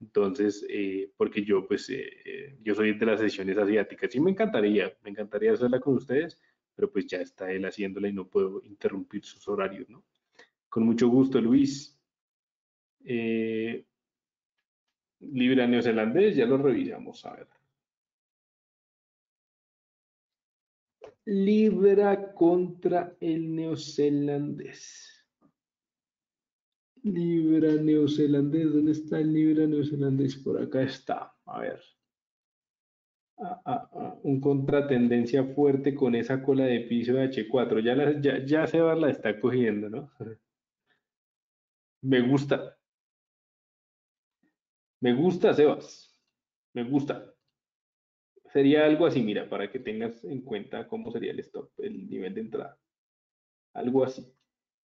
Entonces, eh, porque yo pues eh, yo soy de las sesiones asiáticas y me encantaría, me encantaría hacerla con ustedes, pero pues ya está él haciéndola y no puedo interrumpir sus horarios, ¿no? Con mucho gusto, Luis. Eh, Libra neozelandés, ya lo revisamos, a ver. Libra contra el neozelandés. Libra neozelandés, ¿dónde está el Libra neozelandés? Por acá está, a ver. Ah, un contratendencia fuerte con esa cola de piso de H4. Ya, ya, ya Sebas la está cogiendo, ¿no? Me gusta. Me gusta, Sebas. Me gusta. Sería algo así, mira, para que tengas en cuenta cómo sería el stop, el nivel de entrada. Algo así.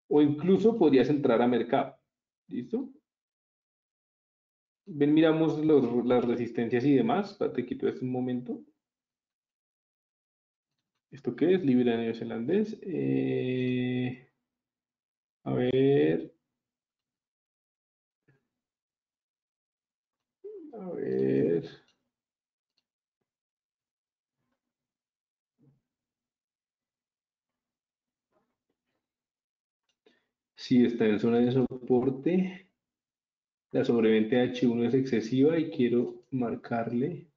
O incluso podrías entrar a mercado. ¿Listo? Ven, miramos las resistencias y demás. Te quito esto un momento. ¿Esto qué es? Libra neozelandés. Eh, a ver. A ver. Si está en zona de soporte la sobreventa H1 es excesiva y quiero marcarle.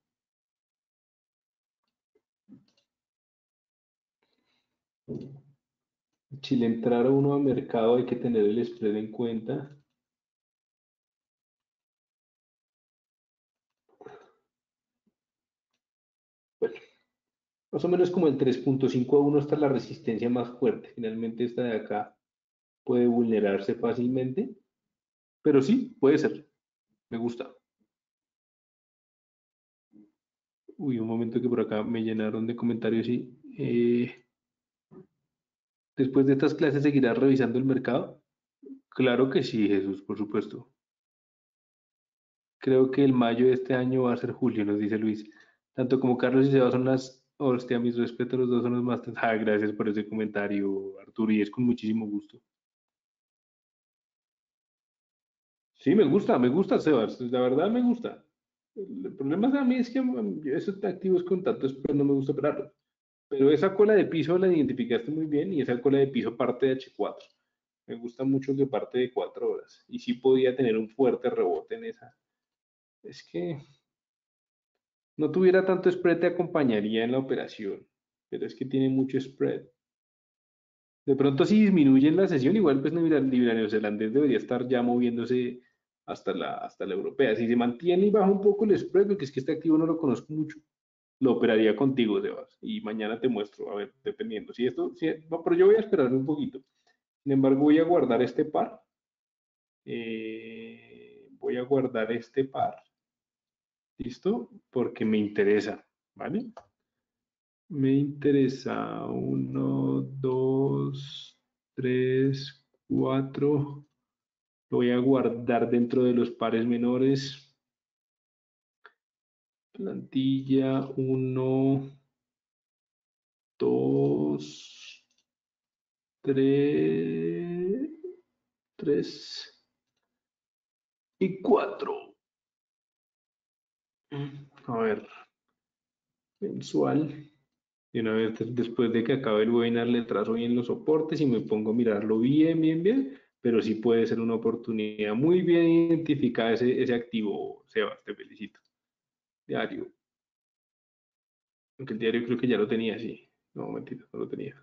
Si le entrara uno a mercado hay que tener el spread en cuenta. Bueno más o menos como el 3.5 a 1 está la resistencia más fuerte. Finalmente esta de acá puede vulnerarse fácilmente pero sí, puede ser. Me gusta. Uy, un momento que por acá me llenaron de comentarios y eh, después de estas clases seguirás revisando el mercado. Claro que sí, Jesús, por supuesto. Creo que el mayo de este año va a ser julio, nos dice Luis. Tanto como Carlos y Seba son las... Hostia, mis respetos, los dos son los más... Ah, gracias por ese comentario, Arturo, y es con muchísimo gusto. Sí, me gusta, me gusta, Sebas. La verdad me gusta. El problema a mí es que esos activos con tanto pero no me gusta operarlos. Pero esa cola de piso la identificaste muy bien y esa cola de piso parte de H4. Me gusta mucho que parte de 4 horas. Y sí podía tener un fuerte rebote en esa. Es que no tuviera tanto spread te acompañaría en la operación. Pero es que tiene mucho spread. De pronto si disminuye en la sesión, igual pues Libra Neozelandés debería estar ya moviéndose hasta la, hasta la europea. Si se mantiene y baja un poco el spread, porque es que este activo no lo conozco mucho, lo operaría contigo, Sebas. Y mañana te muestro, a ver, dependiendo. Si esto, si, pero yo voy a esperar un poquito. Sin embargo, voy a guardar este par. Eh, voy a guardar este par. ¿Listo? Porque me interesa, ¿vale? Me interesa uno, dos, tres, cuatro, lo voy a guardar dentro de los pares menores. Plantilla 1, 2, 3, 3 y 4. A ver, mensual. Y una vez después de que acabe el webinar le trazo bien los soportes y me pongo a mirarlo bien, bien, bien pero sí puede ser una oportunidad muy bien identificada ese, ese activo, Sebas, te felicito. Diario. Aunque el diario creo que ya lo tenía, sí. No, mentira, no lo tenía.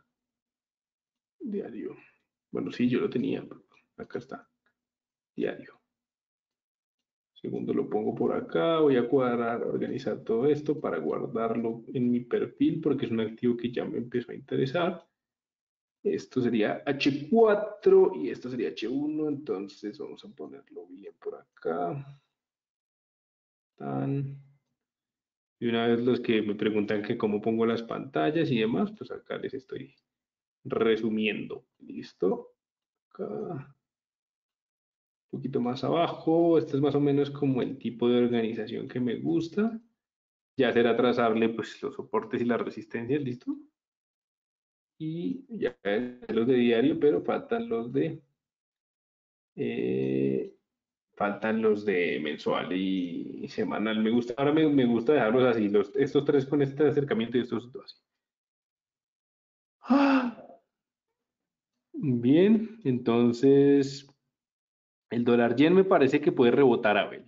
Diario. Bueno, sí, yo lo tenía. Acá está. Diario. Segundo lo pongo por acá. Voy a cuadrar, organizar todo esto para guardarlo en mi perfil porque es un activo que ya me empezó a interesar. Esto sería H4 y esto sería H1, entonces vamos a ponerlo bien por acá. Y una vez los que me preguntan que cómo pongo las pantallas y demás, pues acá les estoy resumiendo. ¿Listo? Acá. Un poquito más abajo. Este es más o menos como el tipo de organización que me gusta. Ya será trazable pues los soportes y las resistencias, ¿listo? Y ya los de diario, pero faltan los de eh, faltan los de mensual y, semanal. Me gusta, ahora me, me, gusta dejarlos así, los, estos tres con este acercamiento y estos dos. Bien, entonces el dólar yen me parece que puede rebotar, a ver.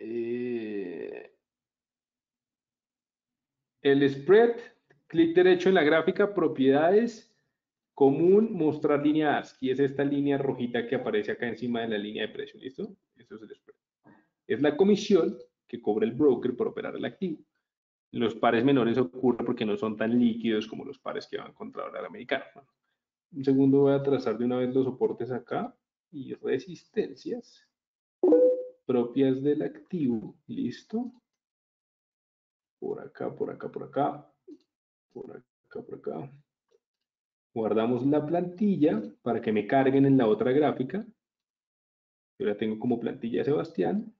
Eh, el spread, clic derecho en la gráfica, propiedades, común, mostrar línea ASCII. Es esta línea rojita que aparece acá encima de la línea de precio, ¿listo? Eso es el spread. Es la comisión que cobra el broker por operar el activo. Los pares menores ocurren porque no son tan líquidos como los pares que van contra dólar americano. Un segundo voy a trazar de una vez los soportes acá y resistencias propias del activo. Listo. Por acá, por acá, por acá. Por acá, por acá. Guardamos la plantilla para que me carguen en la otra gráfica. Yo la tengo como plantilla Sebastián.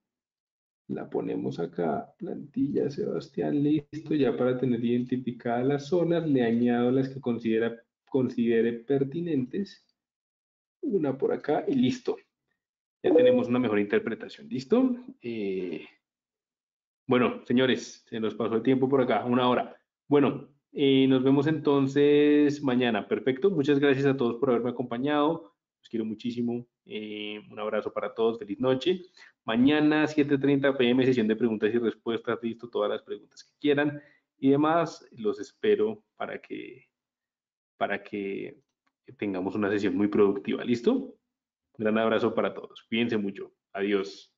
La ponemos acá, plantilla Sebastián, listo, ya para tener identificadas las zonas, le añado las que considera, considere pertinentes. Una por acá y listo ya tenemos una mejor interpretación. ¿Listo? Eh, bueno, señores, se nos pasó el tiempo por acá, una hora. Bueno, eh, nos vemos entonces mañana. Perfecto. Muchas gracias a todos por haberme acompañado. Los quiero muchísimo. Eh, un abrazo para todos. Feliz noche. Mañana, 7.30 pm, sesión de preguntas y respuestas. Listo, todas las preguntas que quieran y demás. Los espero para que, para que tengamos una sesión muy productiva. ¿Listo? Un gran abrazo para todos. Cuídense mucho. Adiós.